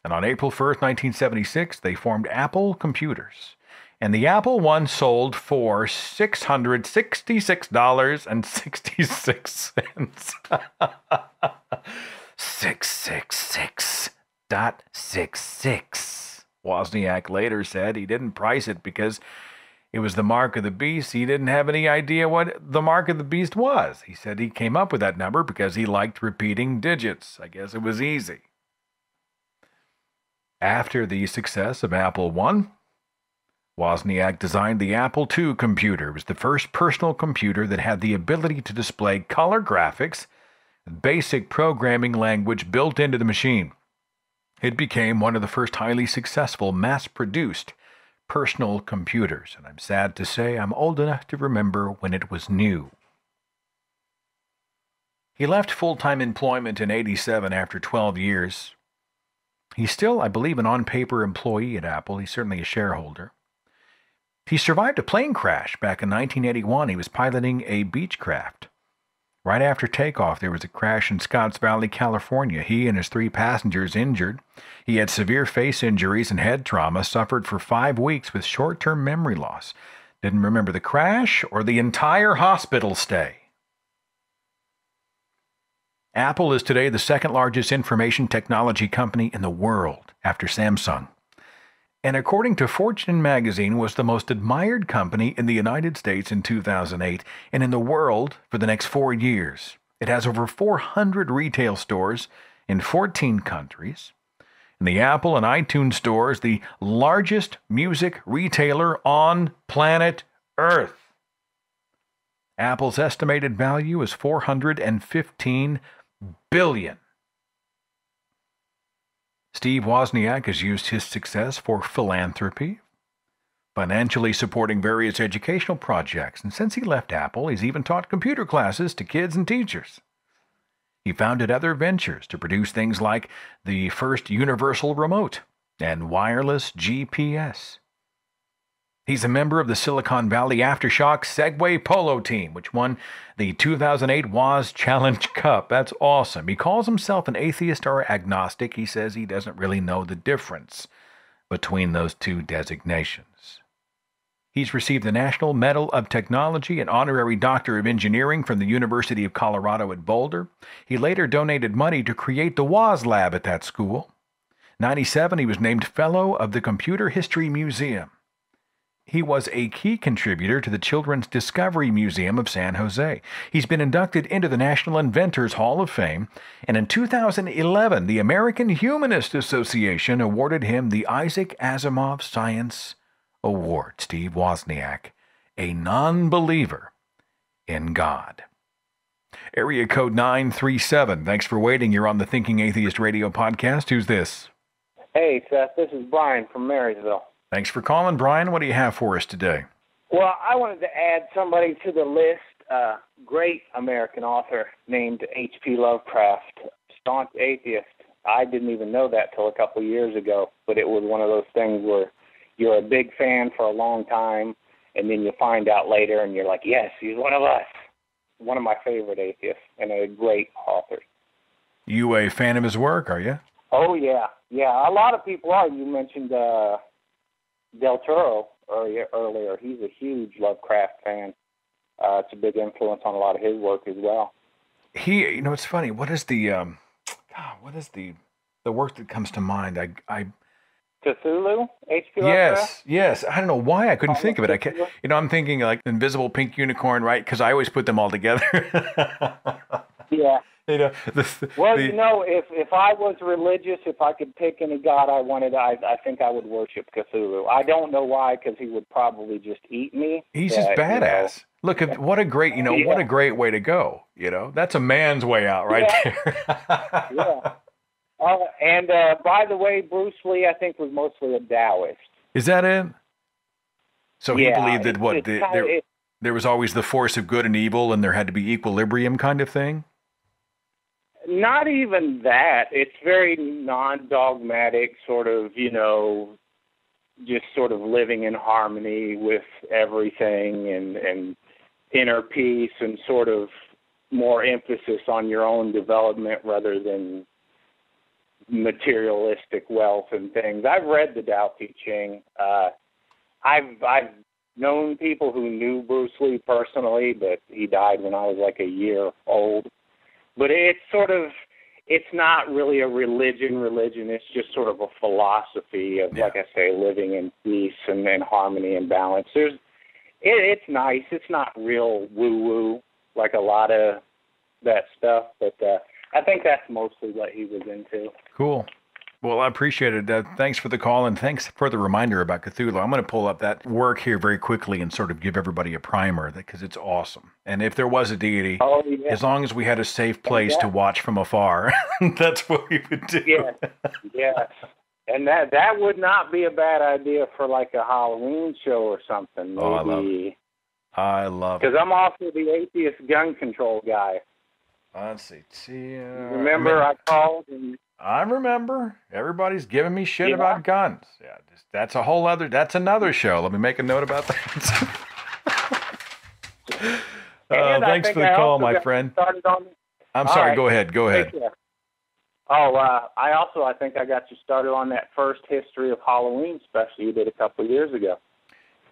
And on April 1st, 1976, they formed Apple Computers. And the Apple One sold for $666.66. 666.66. Wozniak later said he didn't price it because it was the mark of the beast. He didn't have any idea what the mark of the beast was. He said he came up with that number because he liked repeating digits. I guess it was easy. After the success of Apple I, Wozniak designed the Apple II computer. It was the first personal computer that had the ability to display color graphics basic programming language built into the machine. It became one of the first highly successful mass produced personal computers, and I'm sad to say I'm old enough to remember when it was new. He left full time employment in 87 after 12 years, He's still, I believe, an on paper employee at Apple. He's certainly a shareholder. He survived a plane crash back in 1981. He was piloting a Beechcraft. Right after takeoff, there was a crash in Scotts Valley, California. He and his three passengers injured. He had severe face injuries and head trauma, suffered for five weeks with short term memory loss. Didn't remember the crash or the entire hospital stay. Apple is today the second largest information technology company in the world after Samsung. And according to Fortune magazine was the most admired company in the United States in 2008 and in the world for the next 4 years. It has over 400 retail stores in 14 countries. And the Apple and iTunes store is the largest music retailer on planet Earth. Apple's estimated value is 415 billion. Steve Wozniak has used his success for philanthropy, financially supporting various educational projects, and since he left Apple, he's even taught computer classes to kids and teachers. He founded other ventures to produce things like the first universal remote and wireless GPS. He's a member of the Silicon Valley Aftershock Segway Polo team, which won the 2008 Woz Challenge Cup. That's awesome. He calls himself an atheist or agnostic. He says he doesn't really know the difference between those two designations. He's received the National Medal of Technology and Honorary Doctor of Engineering from the University of Colorado at Boulder. He later donated money to create the Woz Lab at that school. 97, he was named Fellow of the Computer History Museum. He was a key contributor to the Children's Discovery Museum of San Jose. He's been inducted into the National Inventors Hall of Fame, and in 2011, the American Humanist Association awarded him the Isaac Asimov Science Award. Steve Wozniak, a non believer in God. Area code 937. Thanks for waiting. You're on the Thinking Atheist Radio podcast. Who's this? Hey, Seth, this is Brian from Marysville. Thanks for calling, Brian. What do you have for us today? Well, I wanted to add somebody to the list, a great American author named H.P. Lovecraft, staunch atheist. I didn't even know that till a couple of years ago, but it was one of those things where you're a big fan for a long time, and then you find out later, and you're like, yes, he's one of us. One of my favorite atheists and a great author. You a fan of his work, are you? Oh yeah, yeah. A lot of people are. You mentioned uh, Del Toro earlier. Earlier, he's a huge Lovecraft fan. Uh, it's a big influence on a lot of his work as well. He, you know, it's funny. What is the, um, God, what is the, the work that comes to mind? I, I. Cthulhu, H.P. Yes, yes. I don't know why I couldn't think of it. I can't, you know, I'm thinking like Invisible Pink Unicorn, right? Because I always put them all together. yeah. You know, the, well, the, you know, if if I was religious, if I could pick any god I wanted, I I think I would worship Cthulhu. I don't know why, because he would probably just eat me. He's but, just badass. You know, Look at what a great, you know, Yeah. what a great way to go. You know, that's a man's way out right there. yeah. Uh, and uh, by the way, Bruce Lee, I think, was mostly a Taoist. Is that it? So he believed that what the, there, there was always the force of good and evil, and there had to be equilibrium, kind of thing. Not even that. It's very non-dogmatic, sort of, you know, just sort of living in harmony with everything and and inner peace and sort of more emphasis on your own development rather than materialistic wealth and things. I've read the Tao Te Ching. Uh, I've I've known people who knew Bruce Lee personally, but he died when I was like a year old. But it's sort of it's not really a religion religion. It's just sort of a philosophy of like i say living in peace and, and harmony and balance. There's it, it's nice. It's not real woo woo like a lot of that stuff but uh i think that's mostly what he was into. Cool. Well, I appreciate it. Uh, thanks for the call and thanks for the reminder about Cthulhu. I'm going to pull up that work here very quickly and sort of give everybody a primer because it's awesome. And if there was a deity, oh yeah as long as we had a safe place to watch from afar, that's what we would do. yeah yes and that that would not be a bad idea for like a halloween show or something maybe Oh, I love it. I love because i'm also the atheist gun control guy Let's see. see uh, remember i called and I remember. Everybody's giving me shit Yeah. about guns. Yeah, just, that's a whole other. That's another show. Let me make a note about that. uh, thanks for the I call, my friend. On, I'm All sorry. right. Go ahead. Go ahead. Oh, uh, I also I think I got you started on that first history of Halloween special you did a couple of years ago.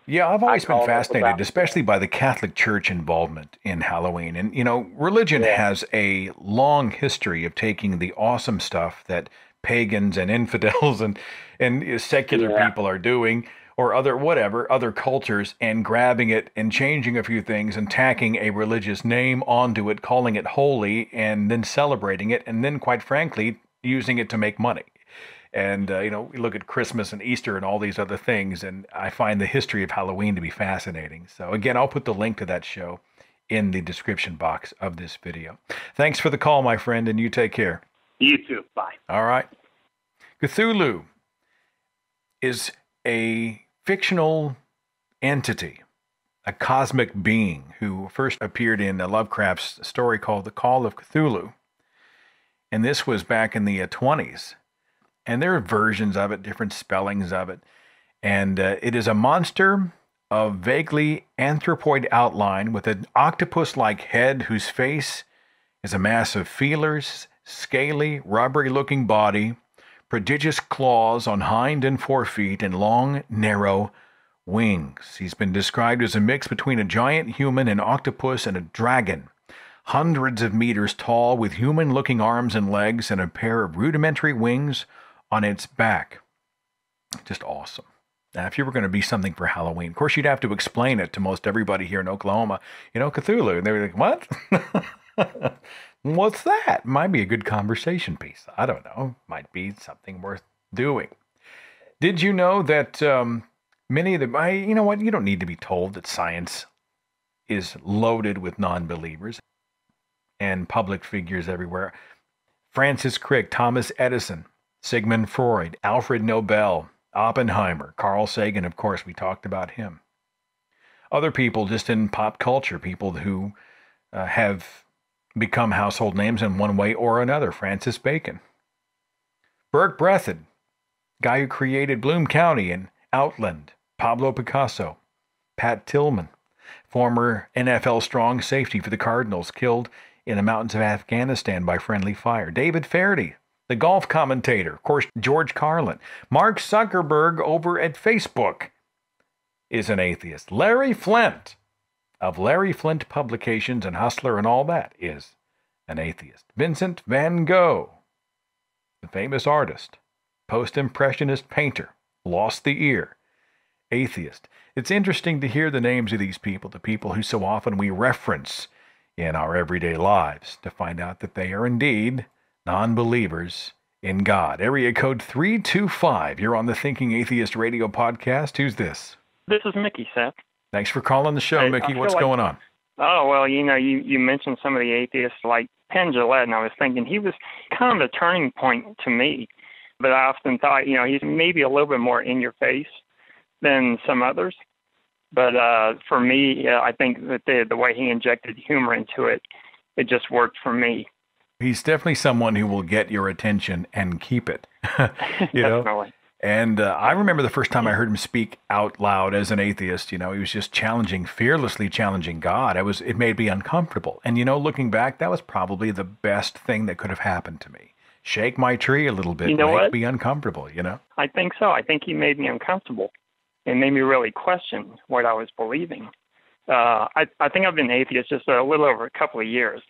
Yeah, I've always been fascinated, especially by the Catholic Church involvement in Halloween. And, you know, religion has a long history of taking the awesome stuff that pagans and infidels and, and secular Yeah. people are doing, or other, whatever, other cultures, and grabbing it and changing a few things and tacking a religious name onto it, calling it holy, and then celebrating it, and then, quite frankly, using it to make money. And, uh, you know, we look at Christmas and Easter and all these other things, and I find the history of Halloween to be fascinating. So, again, I'll put the link to that show in the description box of this video. Thanks for the call, my friend, and you take care. You too. Bye. All right. Cthulhu is a fictional entity, a cosmic being who first appeared in uh, Lovecraft's story called The Call of Cthulhu. And this was back in the uh, 20s. And there are versions of it, different spellings of it. And uh, it is a monster of vaguely anthropoid outline with an octopus like head whose face is a mass of feelers, scaly, rubbery looking body, prodigious claws on hind and forefeet, and long, narrow wings. He's been described as a mix between a giant human, an octopus, and a dragon. Hundreds of meters tall, with human looking arms and legs, and a pair of rudimentary wings on its back. Just awesome. Now, if you were going to be something for Halloween, of course, you'd have to explain it to most everybody here in Oklahoma. You know, Cthulhu. And they were like, what? What's that? Might be a good conversation piece. I don't know. Might be something worth doing. Did you know that um, many of the, I, you know what? You don't need to be told that science is loaded with non believers and public figures everywhere. Francis Crick, Thomas Edison, Sigmund Freud, Alfred Nobel, Oppenheimer, Carl Sagan, of course, we talked about him. Other people just in pop culture, people who uh, have become household names in one way or another. Francis Bacon. Berke Breathed, guy who created Bloom County and Outland. Pablo Picasso. Pat Tillman, former NFL strong safety for the Cardinals, killed in the mountains of Afghanistan by friendly fire. David Feherty, the golf commentator, of course, George Carlin. Mark Zuckerberg over at Facebook is an atheist. Larry Flynt of Larry Flynt Publications and Hustler and all that is an atheist. Vincent van Gogh, the famous artist, post impressionist painter, lost the ear, atheist. It's interesting to hear the names of these people, the people who so often we reference in our everyday lives, to find out that they are indeed non believers in God. Area code 325. You're on the Thinking Atheist radio podcast. Who's this? This is Mickey, Seth. Thanks for calling the show, Mickey. What's like- going on? Oh well, you know, you you mentioned some of the atheists like Penn Jillette, and I was thinking he was kind of a turning point to me. But I often thought, you know, he's maybe a little bit more in your face than some others. But uh, for me, yeah, I think that the the way he injected humor into it, it just worked for me. He's definitely someone who will get your attention and keep it. you know? Definitely. And uh, I remember the first time I heard him speak out loud as an atheist. You know, he was just challenging, fearlessly challenging God. I was, it made me uncomfortable. And you know, looking back, that was probably the best thing that could have happened to me. Shake my tree a little bit, You know make what? me uncomfortable. You know. I think so. I think he made me uncomfortable. It made me really question what I was believing. Uh, I I think I've been an atheist just a little over a couple of years.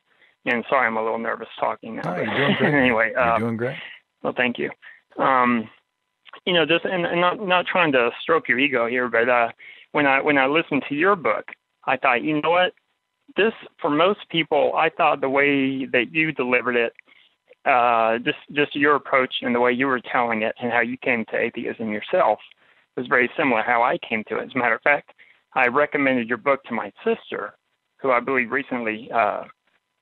And sorry, I'm a little nervous talking now. Oh, you're doing great. anyway, You're uh, doing great. well, thank you. Um, you know, just and, and not not trying to stroke your ego here, but uh, when I when I listened to your book, I thought, you know what, this for most people, I thought the way that you delivered it, uh, just just your approach and the way you were telling it, and how you came to atheism yourself, was very similar how I came to it. As a matter of fact, I recommended your book to my sister, who I believe recently uh,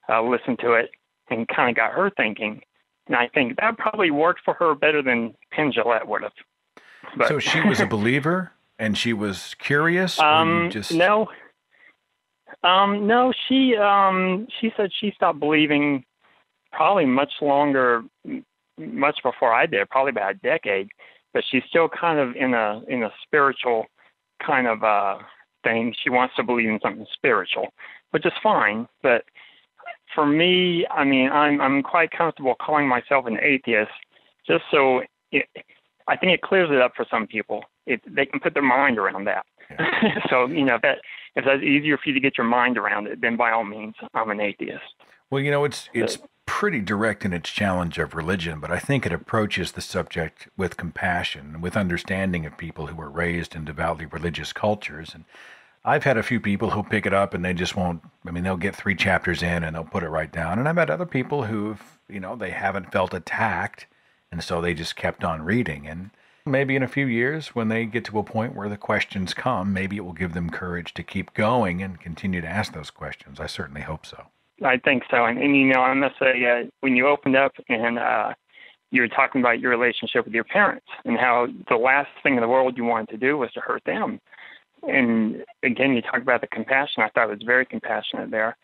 uh, listened to it and kind of got her thinking. And I think that probably worked for her better than Penn Jillette would have. But, so she was a believer, and she was curious. um, just no, um, no. She um, she said she stopped believing probably much longer, much before I did, probably about a decade. But she's still kind of in a in a spiritual kind of uh thing. She wants to believe in something spiritual, which is fine. But for me, I mean, I'm I'm quite comfortable calling myself an atheist, just so it, I think it clears it up for some people. It, they can put their mind around that. so you know if that if that's easier for you to get your mind around it, then by all means, I'm an atheist. Well, you know, it's it's pretty direct in its challenge of religion, but I think it approaches the subject with compassion, with understanding of people who were raised in devoutly religious cultures. And I've had a few people who pick it up and they just won't. I mean, they'll get three chapters in and they'll put it right down. And I've had other people who've, you know, they haven't felt attacked, and so they just kept on reading. And maybe in a few years, when they get to a point where the questions come, maybe it will give them courage to keep going and continue to ask those questions. I certainly hope so. I think so. And, and you know, I must say, uh, when you opened up and uh, you were talking about your relationship with your parents and how the last thing in the world you wanted to do was to hurt them. And again, you talk about the compassion. I thought it was very compassionate there,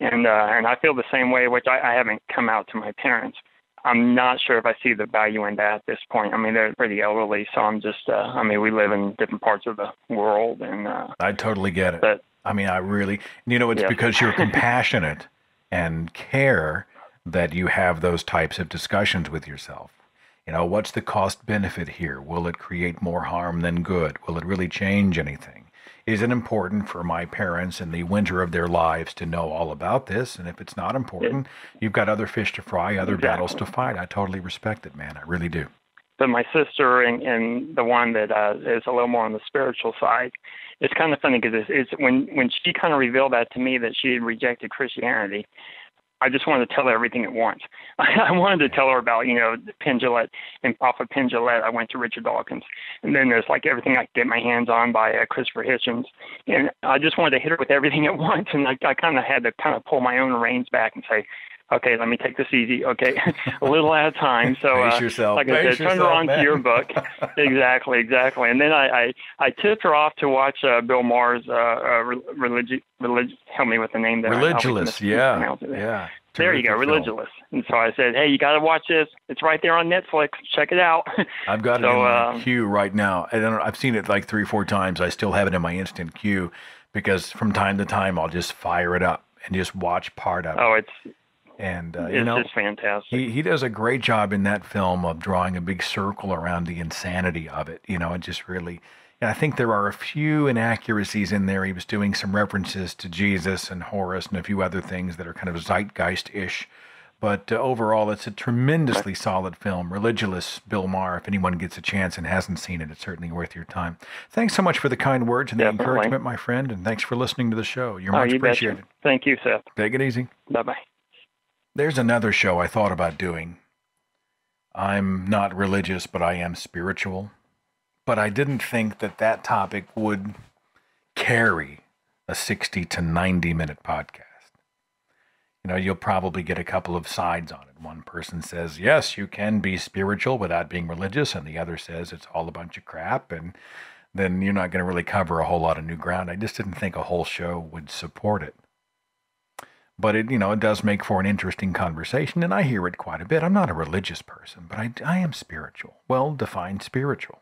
and uh, and I feel the same way. Which I, I haven't come out to my parents. I'm not sure if I see the value in that at this point. I mean, they're pretty elderly, so I'm just. Uh, I mean, we live in different parts of the world, and uh, I totally get it. But, I mean, I really, you know, it's Yeah. because you're compassionate and care that you have those types of discussions with yourself. You know, what's the cost benefit here? Will it create more harm than good? Will it really change anything? Is it important for my parents in the winter of their lives to know all about this? And if it's not important, you've got other fish to fry, other battles to fight. I totally respect it, man. I really do. but my sister and, and the one that uh, is a little more on the spiritual side, it's kind of funny because it's, it's when when she kind of revealed that to me that she had rejected Christianity. I just wanted to tell her everything at once. I wanted to tell her about, you know, Penn Jillette and off of Penn I went to Richard Dawkins. And then there's like everything I could get my hands on by uh, Christopher Hitchens. And I just wanted to hit her with everything at once. And I, I kind of had to kind of pull my own reins back and say, okay, let me take this easy. Okay, a little at a time. So, Pace uh, yourself. like I Pace said, turn her on man. to your book. exactly, exactly. And then I, I, I tipped her off to watch uh, Bill Maher's uh, uh, religion, religion. Help me with the name there. I always Religulous, mis- yeah, yeah. There you go, film. And so I said, hey, you got to watch this. It's right there on Netflix. Check it out. I've got it in my um, queue right now. I don't, I've seen it like three, four times. I still have it in my instant queue because from time to time I'll just fire it up and just watch part of it. oh, it's And uh, you know, fantastic. he he does a great job in that film of drawing a big circle around the insanity of it. You know, it just really. And I think there are a few inaccuracies in there. He was doing some references to Jesus and Horus and a few other things that are kind of zeitgeist-ish. But uh, overall, it's a tremendously solid film. Religulous, Bill Maher. If anyone gets a chance and hasn't seen it, it's certainly worth your time. Thanks so much for the kind words and the Definitely. encouragement, my friend. And thanks for listening to the show. You're oh, much you betcha. appreciated. Thank you, Seth. Take it easy. Bye bye. There's another show I thought about doing. I'm not religious, but I am spiritual. But I didn't think that that topic would carry a 60 to 90 minute podcast. You know, you'll probably get a couple of sides on it. One person says, yes, you can be spiritual without being religious, and the other says it's all a bunch of crap, and then you're not going to really cover a whole lot of new ground. I just didn't think a whole show would support it but it you know it does make for an interesting conversation and i hear it quite a bit. I'm not a religious person but i, I am spiritual well defined spiritual.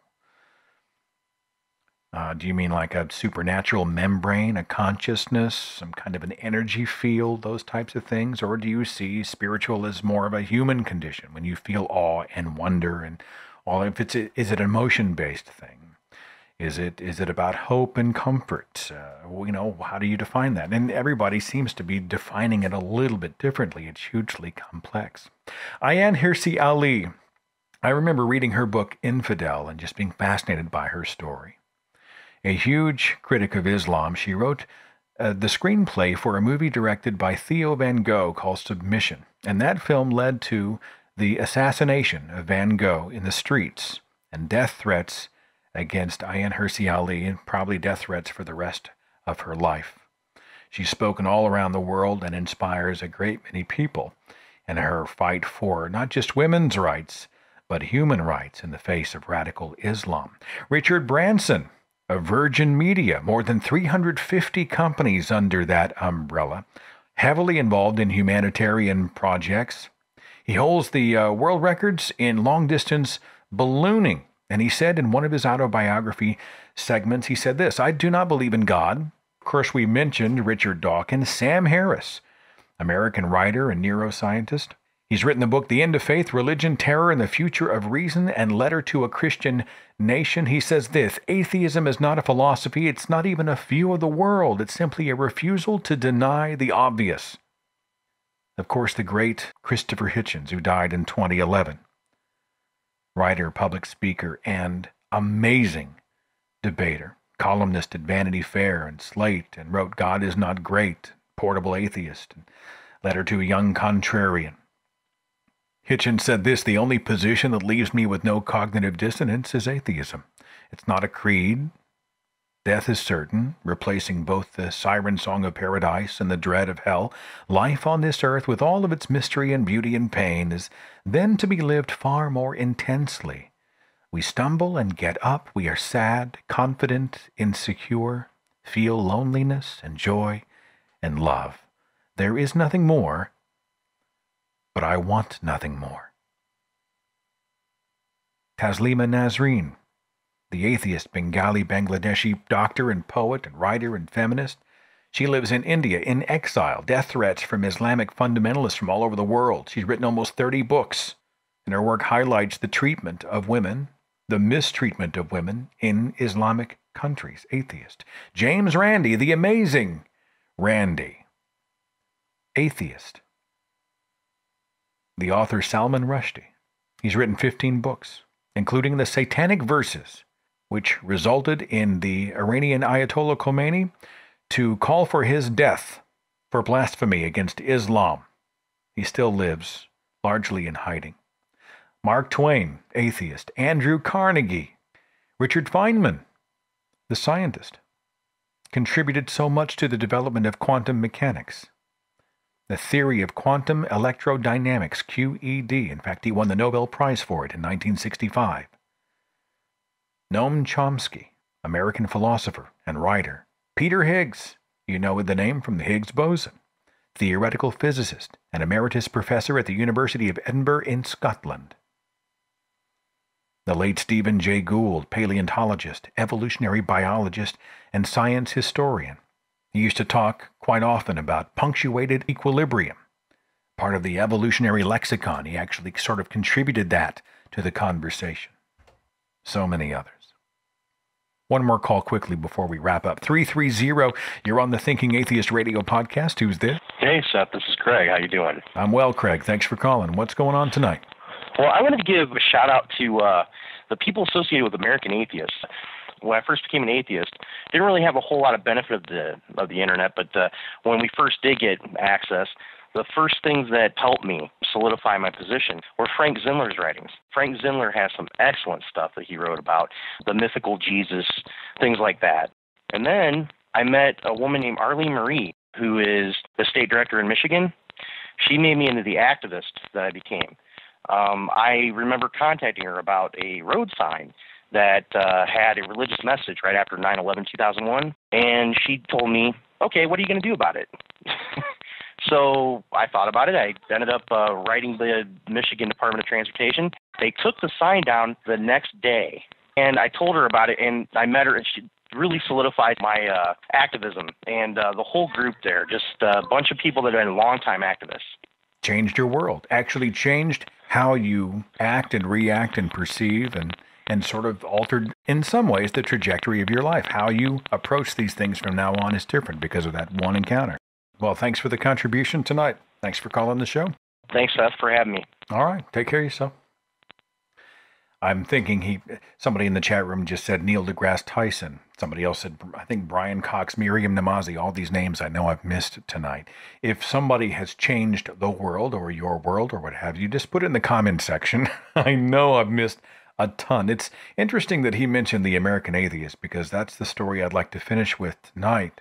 Uh, do you mean like a supernatural membrane a consciousness some kind of an energy field those types of things? Or do you see spiritual as more of a human condition when you feel awe and wonder and all if it's is it an emotion based thing is it is it about hope and comfort? Uh, you know, how do you define that? And everybody seems to be defining it a little bit differently. It's hugely complex. Ayaan Hirsi Ali, I remember reading her book Infidel and just being fascinated by her story. A huge critic of Islam, she wrote uh, the screenplay for a movie directed by Theo Van Gogh called Submission, and that film led to the assassination of Van Gogh in the streets and death threats against Ayaan Hirsi Ali and probably death threats for the rest of her life. She's spoken all around the world and inspires a great many people in her fight for not just women's rights, but human rights in the face of radical Islam. Richard Branson of Virgin Media, more than 350 companies under that umbrella, heavily involved in humanitarian projects. He holds the uh, world records in long distance ballooning. And he said in one of his autobiography segments, he said this I do not believe in God. Of course, we mentioned Richard Dawkins, Sam Harris, American writer and neuroscientist. He's written the book The End of Faith, Religion, Terror, and the Future of Reason, and Letter to a Christian Nation. He says this Atheism is not a philosophy, it's not even a view of the world, it's simply a refusal to deny the obvious. Of course, the great Christopher Hitchens, who died in 2011 writer, public speaker, and amazing debater, columnist at Vanity Fair and Slate, and wrote God is Not Great, Portable Atheist, and Letter to a Young Contrarian. Hitchens said this The only position that leaves me with no cognitive dissonance is atheism. It's not a creed. Death is certain, replacing both the siren song of paradise and the dread of hell. Life on this earth, with all of its mystery and beauty and pain, is then to be lived far more intensely. We stumble and get up. We are sad, confident, insecure, feel loneliness and joy and love. There is nothing more, but I want nothing more. Taslima Nasreen, the atheist Bengali Bangladeshi doctor and poet and writer and feminist. She lives in India in exile, death threats from Islamic fundamentalists from all over the world. She's written almost 30 books, and her work highlights the treatment of women, the mistreatment of women in Islamic countries. Atheist. James Randi, the amazing Randi. Atheist. The author Salman Rushdie. He's written 15 books, including the Satanic Verses, which resulted in the Iranian Ayatollah Khomeini to call for his death for blasphemy against Islam. He still lives, largely in hiding. Mark Twain, atheist. Andrew Carnegie. Richard Feynman, the scientist, contributed so much to the development of quantum mechanics. The theory of quantum electrodynamics, QED. In fact, he won the Nobel Prize for it in 1965. Noam Chomsky, American philosopher and writer. Peter Higgs, you know the name from the Higgs boson, theoretical physicist and emeritus professor at the University of Edinburgh in Scotland. The late Stephen Jay Gould, paleontologist, evolutionary biologist, and science historian. He used to talk quite often about punctuated equilibrium. Part of the evolutionary lexicon, he actually sort of contributed that to the conversation. So many others. One more call quickly before we wrap up. 330, you're on the Thinking Atheist Radio podcast. Who's this? Hey, Seth, this is Craig. How you doing? I'm well, Craig. Thanks for calling. What's going on tonight? Well, I wanted to give a shout out to uh, the people associated with American Atheists. When I first became an atheist, didn't really have a whole lot of benefit of the of the internet, but uh, when we first did get access, the first things that helped me solidify my position were Frank Zindler's writings. Frank Zindler has some excellent stuff that he wrote about the mythical Jesus, things like that. And then I met a woman named Arlene Marie, who is the state director in Michigan. She made me into the activist that I became. Um, I remember contacting her about a road sign that uh, had a religious message right after 9 11 2001. And she told me, okay, what are you going to do about it? So I thought about it. I ended up uh, writing the Michigan Department of Transportation. They took the sign down the next day, and I told her about it, and I met her, and she really solidified my uh, activism and uh, the whole group there. Just a bunch of people that have been longtime activists. Changed your world. Actually, changed how you act and react and perceive, and and sort of altered in some ways the trajectory of your life. How you approach these things from now on is different because of that one encounter. Well, thanks for the contribution tonight. Thanks for calling the show. Thanks, Seth, for having me. All right. Take care of yourself. I'm thinking he, somebody in the chat room just said Neil deGrasse Tyson. Somebody else said, I think Brian Cox, Maryam Namazie, all these names I know I've missed tonight. If somebody has changed the world or your world or what have you, just put it in the comment section. I know I've missed a ton. It's interesting that he mentioned the American atheist because that's the story I'd like to finish with tonight.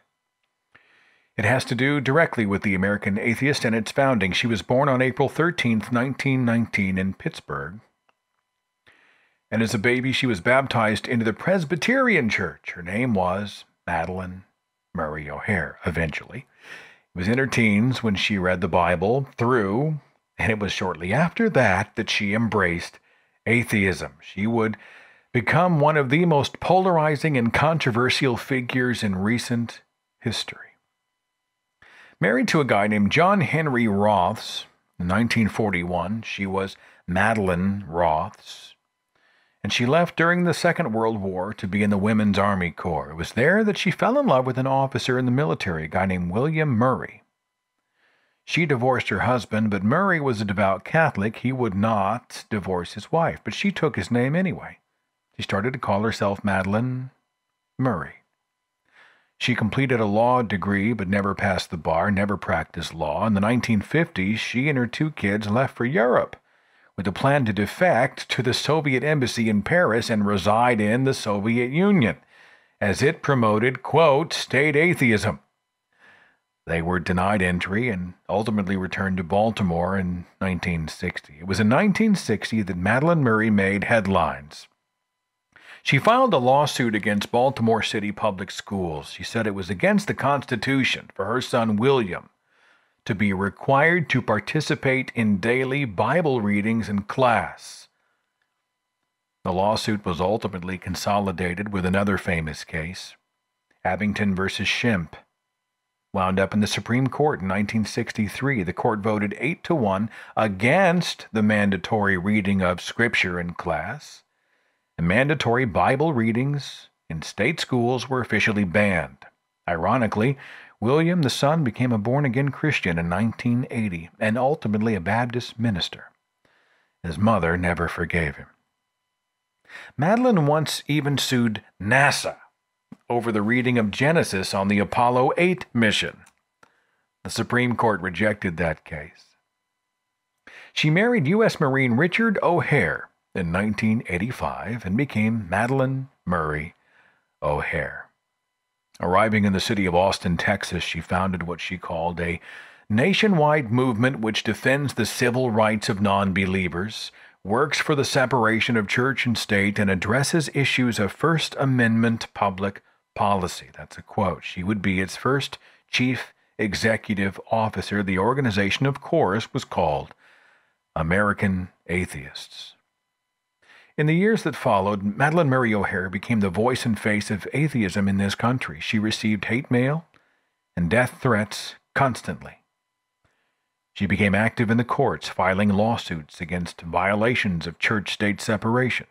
It has to do directly with the American Atheist and its founding. She was born on April 13, 1919, in Pittsburgh. And as a baby, she was baptized into the Presbyterian Church. Her name was Madalyn Murray O'Hair, eventually. It was in her teens when she read the Bible through, and it was shortly after that that she embraced atheism. She would become one of the most polarizing and controversial figures in recent history. Married to a guy named John Henry Roths in 1941. She was Madalyn Roths. And she left during the Second World War to be in the Women's Army Corps. It was there that she fell in love with an officer in the military, a guy named William Murray. She divorced her husband, but Murray was a devout Catholic. He would not divorce his wife, but she took his name anyway. She started to call herself Madalyn Murray. She completed a law degree but never passed the bar, never practiced law. In the 1950s, she and her two kids left for Europe with a plan to defect to the Soviet embassy in Paris and reside in the Soviet Union, as it promoted, quote, state atheism. They were denied entry and ultimately returned to Baltimore in 1960. It was in 1960 that Madalyn Murray made headlines. She filed a lawsuit against Baltimore City Public Schools. She said it was against the Constitution for her son William to be required to participate in daily Bible readings in class. The lawsuit was ultimately consolidated with another famous case, Abington versus Schempp. Wound up in the Supreme Court in 1963. The court voted 8 to 1 against the mandatory reading of Scripture in class. And mandatory Bible readings in state schools were officially banned. Ironically, William the son became a born again Christian in 1980 and ultimately a Baptist minister. His mother never forgave him. Madalyn once even sued NASA over the reading of Genesis on the Apollo 8 mission. The Supreme Court rejected that case. She married U.S. Marine Richard O'Hair in 1985 and became Madalyn Murray O'Hair. Arriving in the city of Austin, Texas, she founded what she called a nationwide movement which defends the civil rights of non believers, works for the separation of church and state, and addresses issues of First Amendment public policy. That's a quote. She would be its first chief executive officer. The organization, of course, was called American Atheists. In the years that followed, Madalyn Murray O'Hair became the voice and face of atheism in this country. She received hate mail and death threats constantly. She became active in the courts, filing lawsuits against violations of church state separation.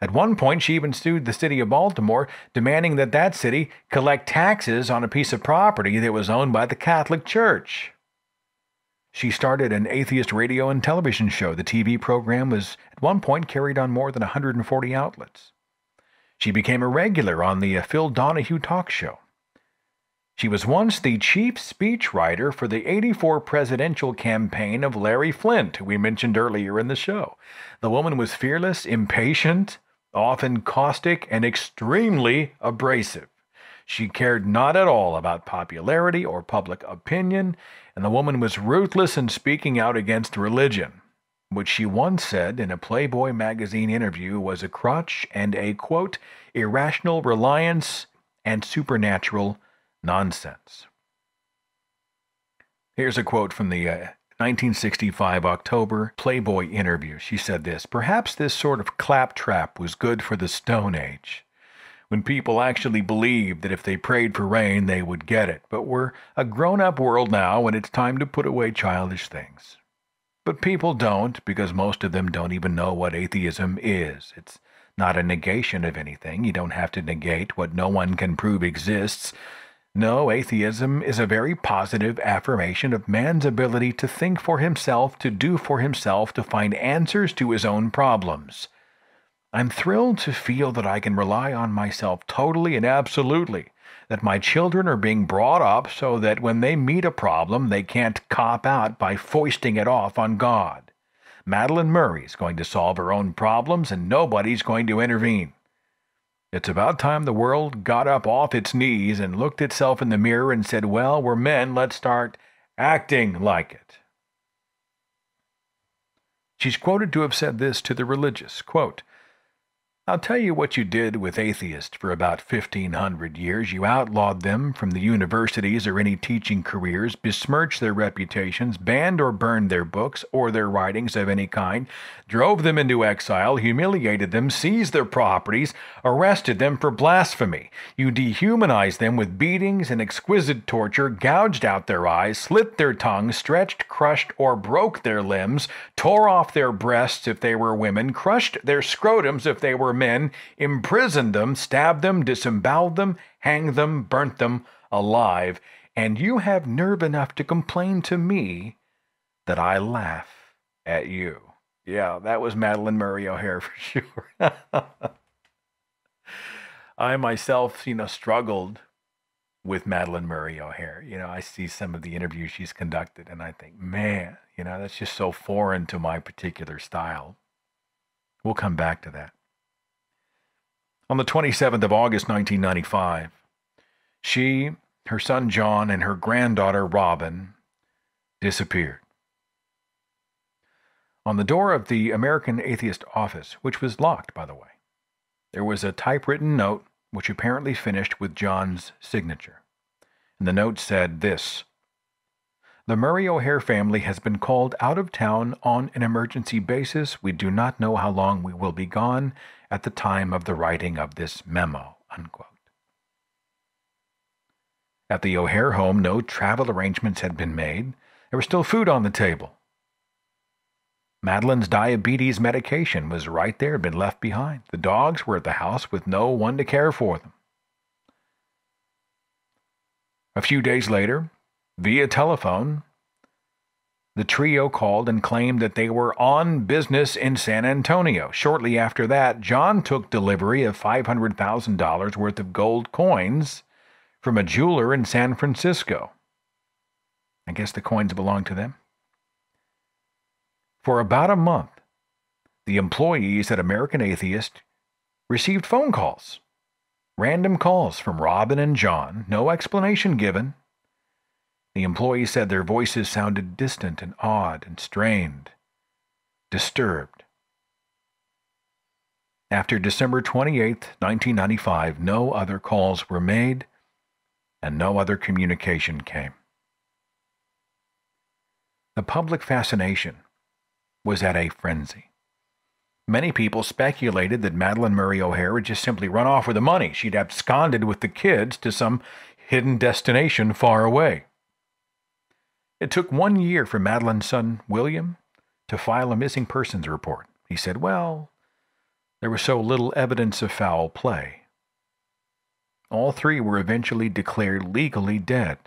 At one point, she even sued the city of Baltimore, demanding that that city collect taxes on a piece of property that was owned by the Catholic Church. She started an atheist radio and television show. The TV program was at one point carried on more than 140 outlets. She became a regular on the uh, Phil Donahue talk show. She was once the chief speechwriter for the 84 presidential campaign of Larry Flynt, who we mentioned earlier in the show. The woman was fearless, impatient, often caustic, and extremely abrasive. She cared not at all about popularity or public opinion, and the woman was ruthless in speaking out against religion, which she once said in a Playboy magazine interview was a crutch and a, quote, irrational reliance and supernatural nonsense. Here's a quote from the uh, 1965 October Playboy interview. She said this Perhaps this sort of claptrap was good for the Stone Age when people actually believed that if they prayed for rain, they would get it. But we're a grown up world now, and it's time to put away childish things. But people don't, because most of them don't even know what atheism is. It's not a negation of anything. You don't have to negate what no one can prove exists. No, atheism is a very positive affirmation of man's ability to think for himself, to do for himself, to find answers to his own problems. I'm thrilled to feel that I can rely on myself totally and absolutely, that my children are being brought up so that when they meet a problem, they can't cop out by foisting it off on God. Madalyn Murray's going to solve her own problems and nobody's going to intervene. It's about time the world got up off its knees and looked itself in the mirror and said, Well, we're men, let's start acting like it. She's quoted to have said this to the religious quote, I'll tell you what you did with atheists for about 1500 years. You outlawed them from the universities or any teaching careers, besmirched their reputations, banned or burned their books or their writings of any kind, drove them into exile, humiliated them, seized their properties, arrested them for blasphemy. You dehumanized them with beatings and exquisite torture, gouged out their eyes, slit their tongues, stretched, crushed, or broke their limbs, tore off their breasts if they were women, crushed their scrotums if they were men, imprisoned them, stabbed them, disemboweled them, hanged them, burnt them alive, and you have nerve enough to complain to me that I laugh at you. Yeah, that was Madalyn Murray O'Hair for sure. I myself, you know, struggled with Madalyn Murray O'Hair. You know, I see some of the interviews she's conducted and I think, man, you know, that's just so foreign to my particular style. We'll come back to that. On the 27th of August 1995, she, her son John, and her granddaughter Robin disappeared. On the door of the American Atheist office, which was locked, by the way, there was a typewritten note which apparently finished with John's signature. And the note said this The Murray O'Hair family has been called out of town on an emergency basis. We do not know how long we will be gone at the time of the writing of this memo. Unquote. At the O'Hair home, no travel arrangements had been made. There was still food on the table. Madalyn's diabetes medication was right there, had been left behind. The dogs were at the house with no one to care for them. A few days later, via telephone, the trio called and claimed that they were on business in San Antonio. Shortly after that, John took delivery of $500,000 worth of gold coins from a jeweler in San Francisco. I guess the coins belonged to them. For about a month, the employees at American Atheist received phone calls, random calls from Robin and John, no explanation given. The employees said their voices sounded distant and odd and strained, disturbed. After December 28, 1995, no other calls were made and no other communication came. The public fascination was at a frenzy. Many people speculated that Madalyn Murray O'Hair had just simply run off with the money. She'd absconded with the kids to some hidden destination far away. It took one year for Madalyn's son, William, to file a missing persons report. He said, well, there was so little evidence of foul play. All three were eventually declared legally dead.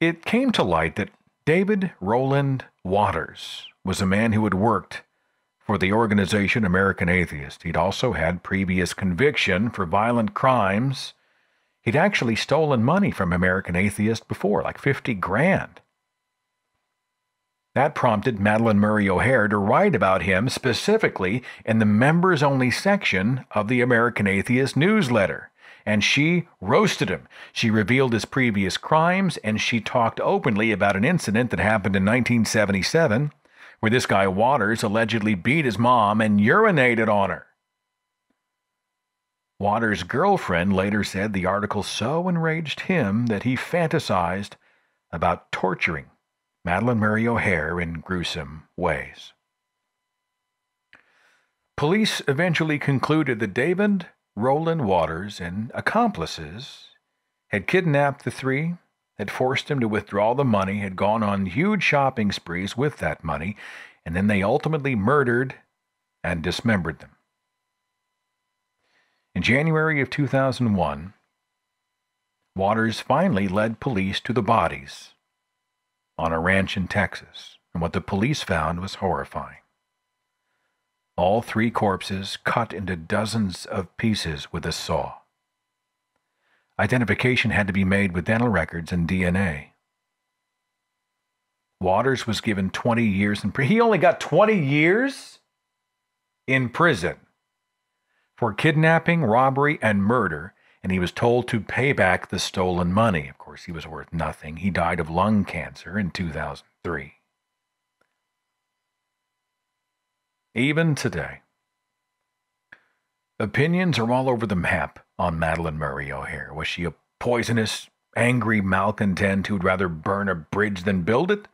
It came to light that David Roland Waters was a man who had worked for the organization American Atheist. He'd also had previous conviction for violent crimes. He'd actually stolen money from American Atheist before, like 50 grand. That prompted Madalyn Murray O'Hair to write about him specifically in the members only section of the American Atheist newsletter and she roasted him. She revealed his previous crimes, and she talked openly about an incident that happened in 1977 where this guy Waters allegedly beat his mom and urinated on her. Waters' girlfriend later said the article so enraged him that he fantasized about torturing Madalyn Murray O'Hair in gruesome ways. Police eventually concluded that David Roland Waters and accomplices had kidnapped the three, had forced him to withdraw the money, had gone on huge shopping sprees with that money, and then they ultimately murdered and dismembered them. In January of 2001, Waters finally led police to the bodies on a ranch in Texas, and what the police found was horrifying all three corpses cut into dozens of pieces with a saw. Identification had to be made with dental records and DNA. Waters was given 20 years in prison. He only got 20 years in prison for kidnapping, robbery, and murder, and he was told to pay back the stolen money. Of course, he was worth nothing. He died of lung cancer in 2003. Even today. Opinions are all over the map on Madalyn Murray O'Hair. Was she a poisonous, angry malcontent who'd rather burn a bridge than build it?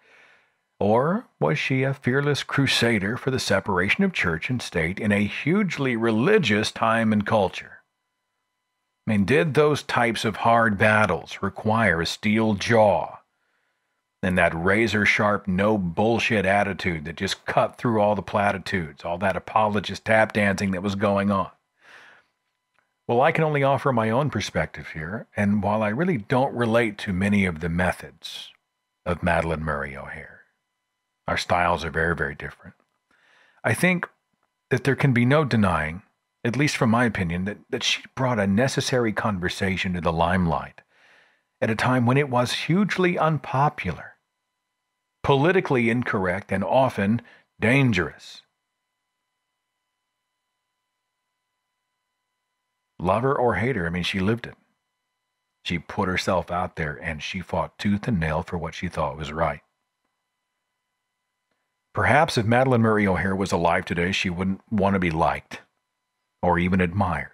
Or was she a fearless crusader for the separation of church and state in a hugely religious time and culture? I mean, did those types of hard battles require a steel jaw and that razor sharp, no bullshit attitude that just cut through all the platitudes, all that apologist tap dancing that was going on. Well, I can only offer my own perspective here, and while I really don't relate to many of the methods of Madalyn Murray O'Hair, our styles are very, very different. I think that there can be no denying, at least from my opinion, that, that she brought a necessary conversation to the limelight at a time when it was hugely unpopular politically incorrect, and often dangerous. Lover or hater, I mean, she lived it. She put herself out there and she fought tooth and nail for what she thought was right. Perhaps if Madalyn Murray O'Hair was alive today, she wouldn't want to be liked or even admired.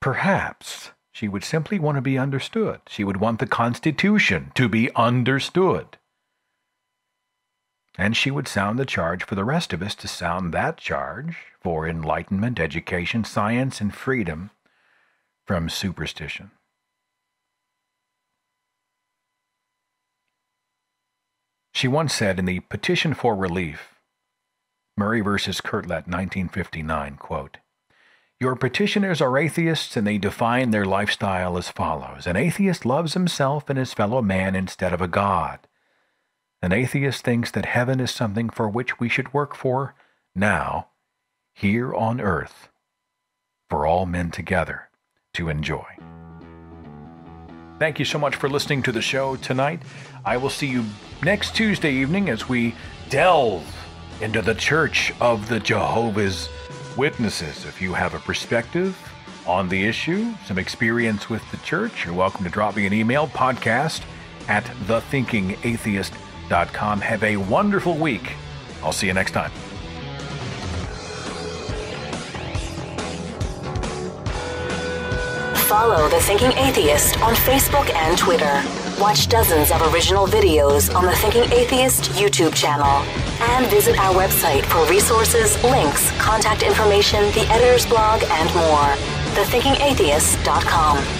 Perhaps She would simply want to be understood. She would want the Constitution to be understood. And she would sound the charge for the rest of us to sound that charge for enlightenment, education, science, and freedom from superstition. She once said in the Petition for Relief, Murray versus Curlett, 1959, quote, Your petitioners are atheists and they define their lifestyle as follows An atheist loves himself and his fellow man instead of a God. An atheist thinks that heaven is something for which we should work for now, here on earth, for all men together to enjoy. Thank you so much for listening to the show tonight. I will see you next Tuesday evening as we delve into the Church of the Jehovah's Witnesses. If you have a perspective on the issue, some experience with the church, you're welcome to drop me an email podcast at thethinkingatheist.com. Have a wonderful week. I'll see you next time. Follow The Thinking Atheist on Facebook and Twitter. Watch dozens of original videos on the Thinking Atheist YouTube channel. And visit our website for resources, links, contact information, the editor's blog, and more. TheThinkingAtheist.com.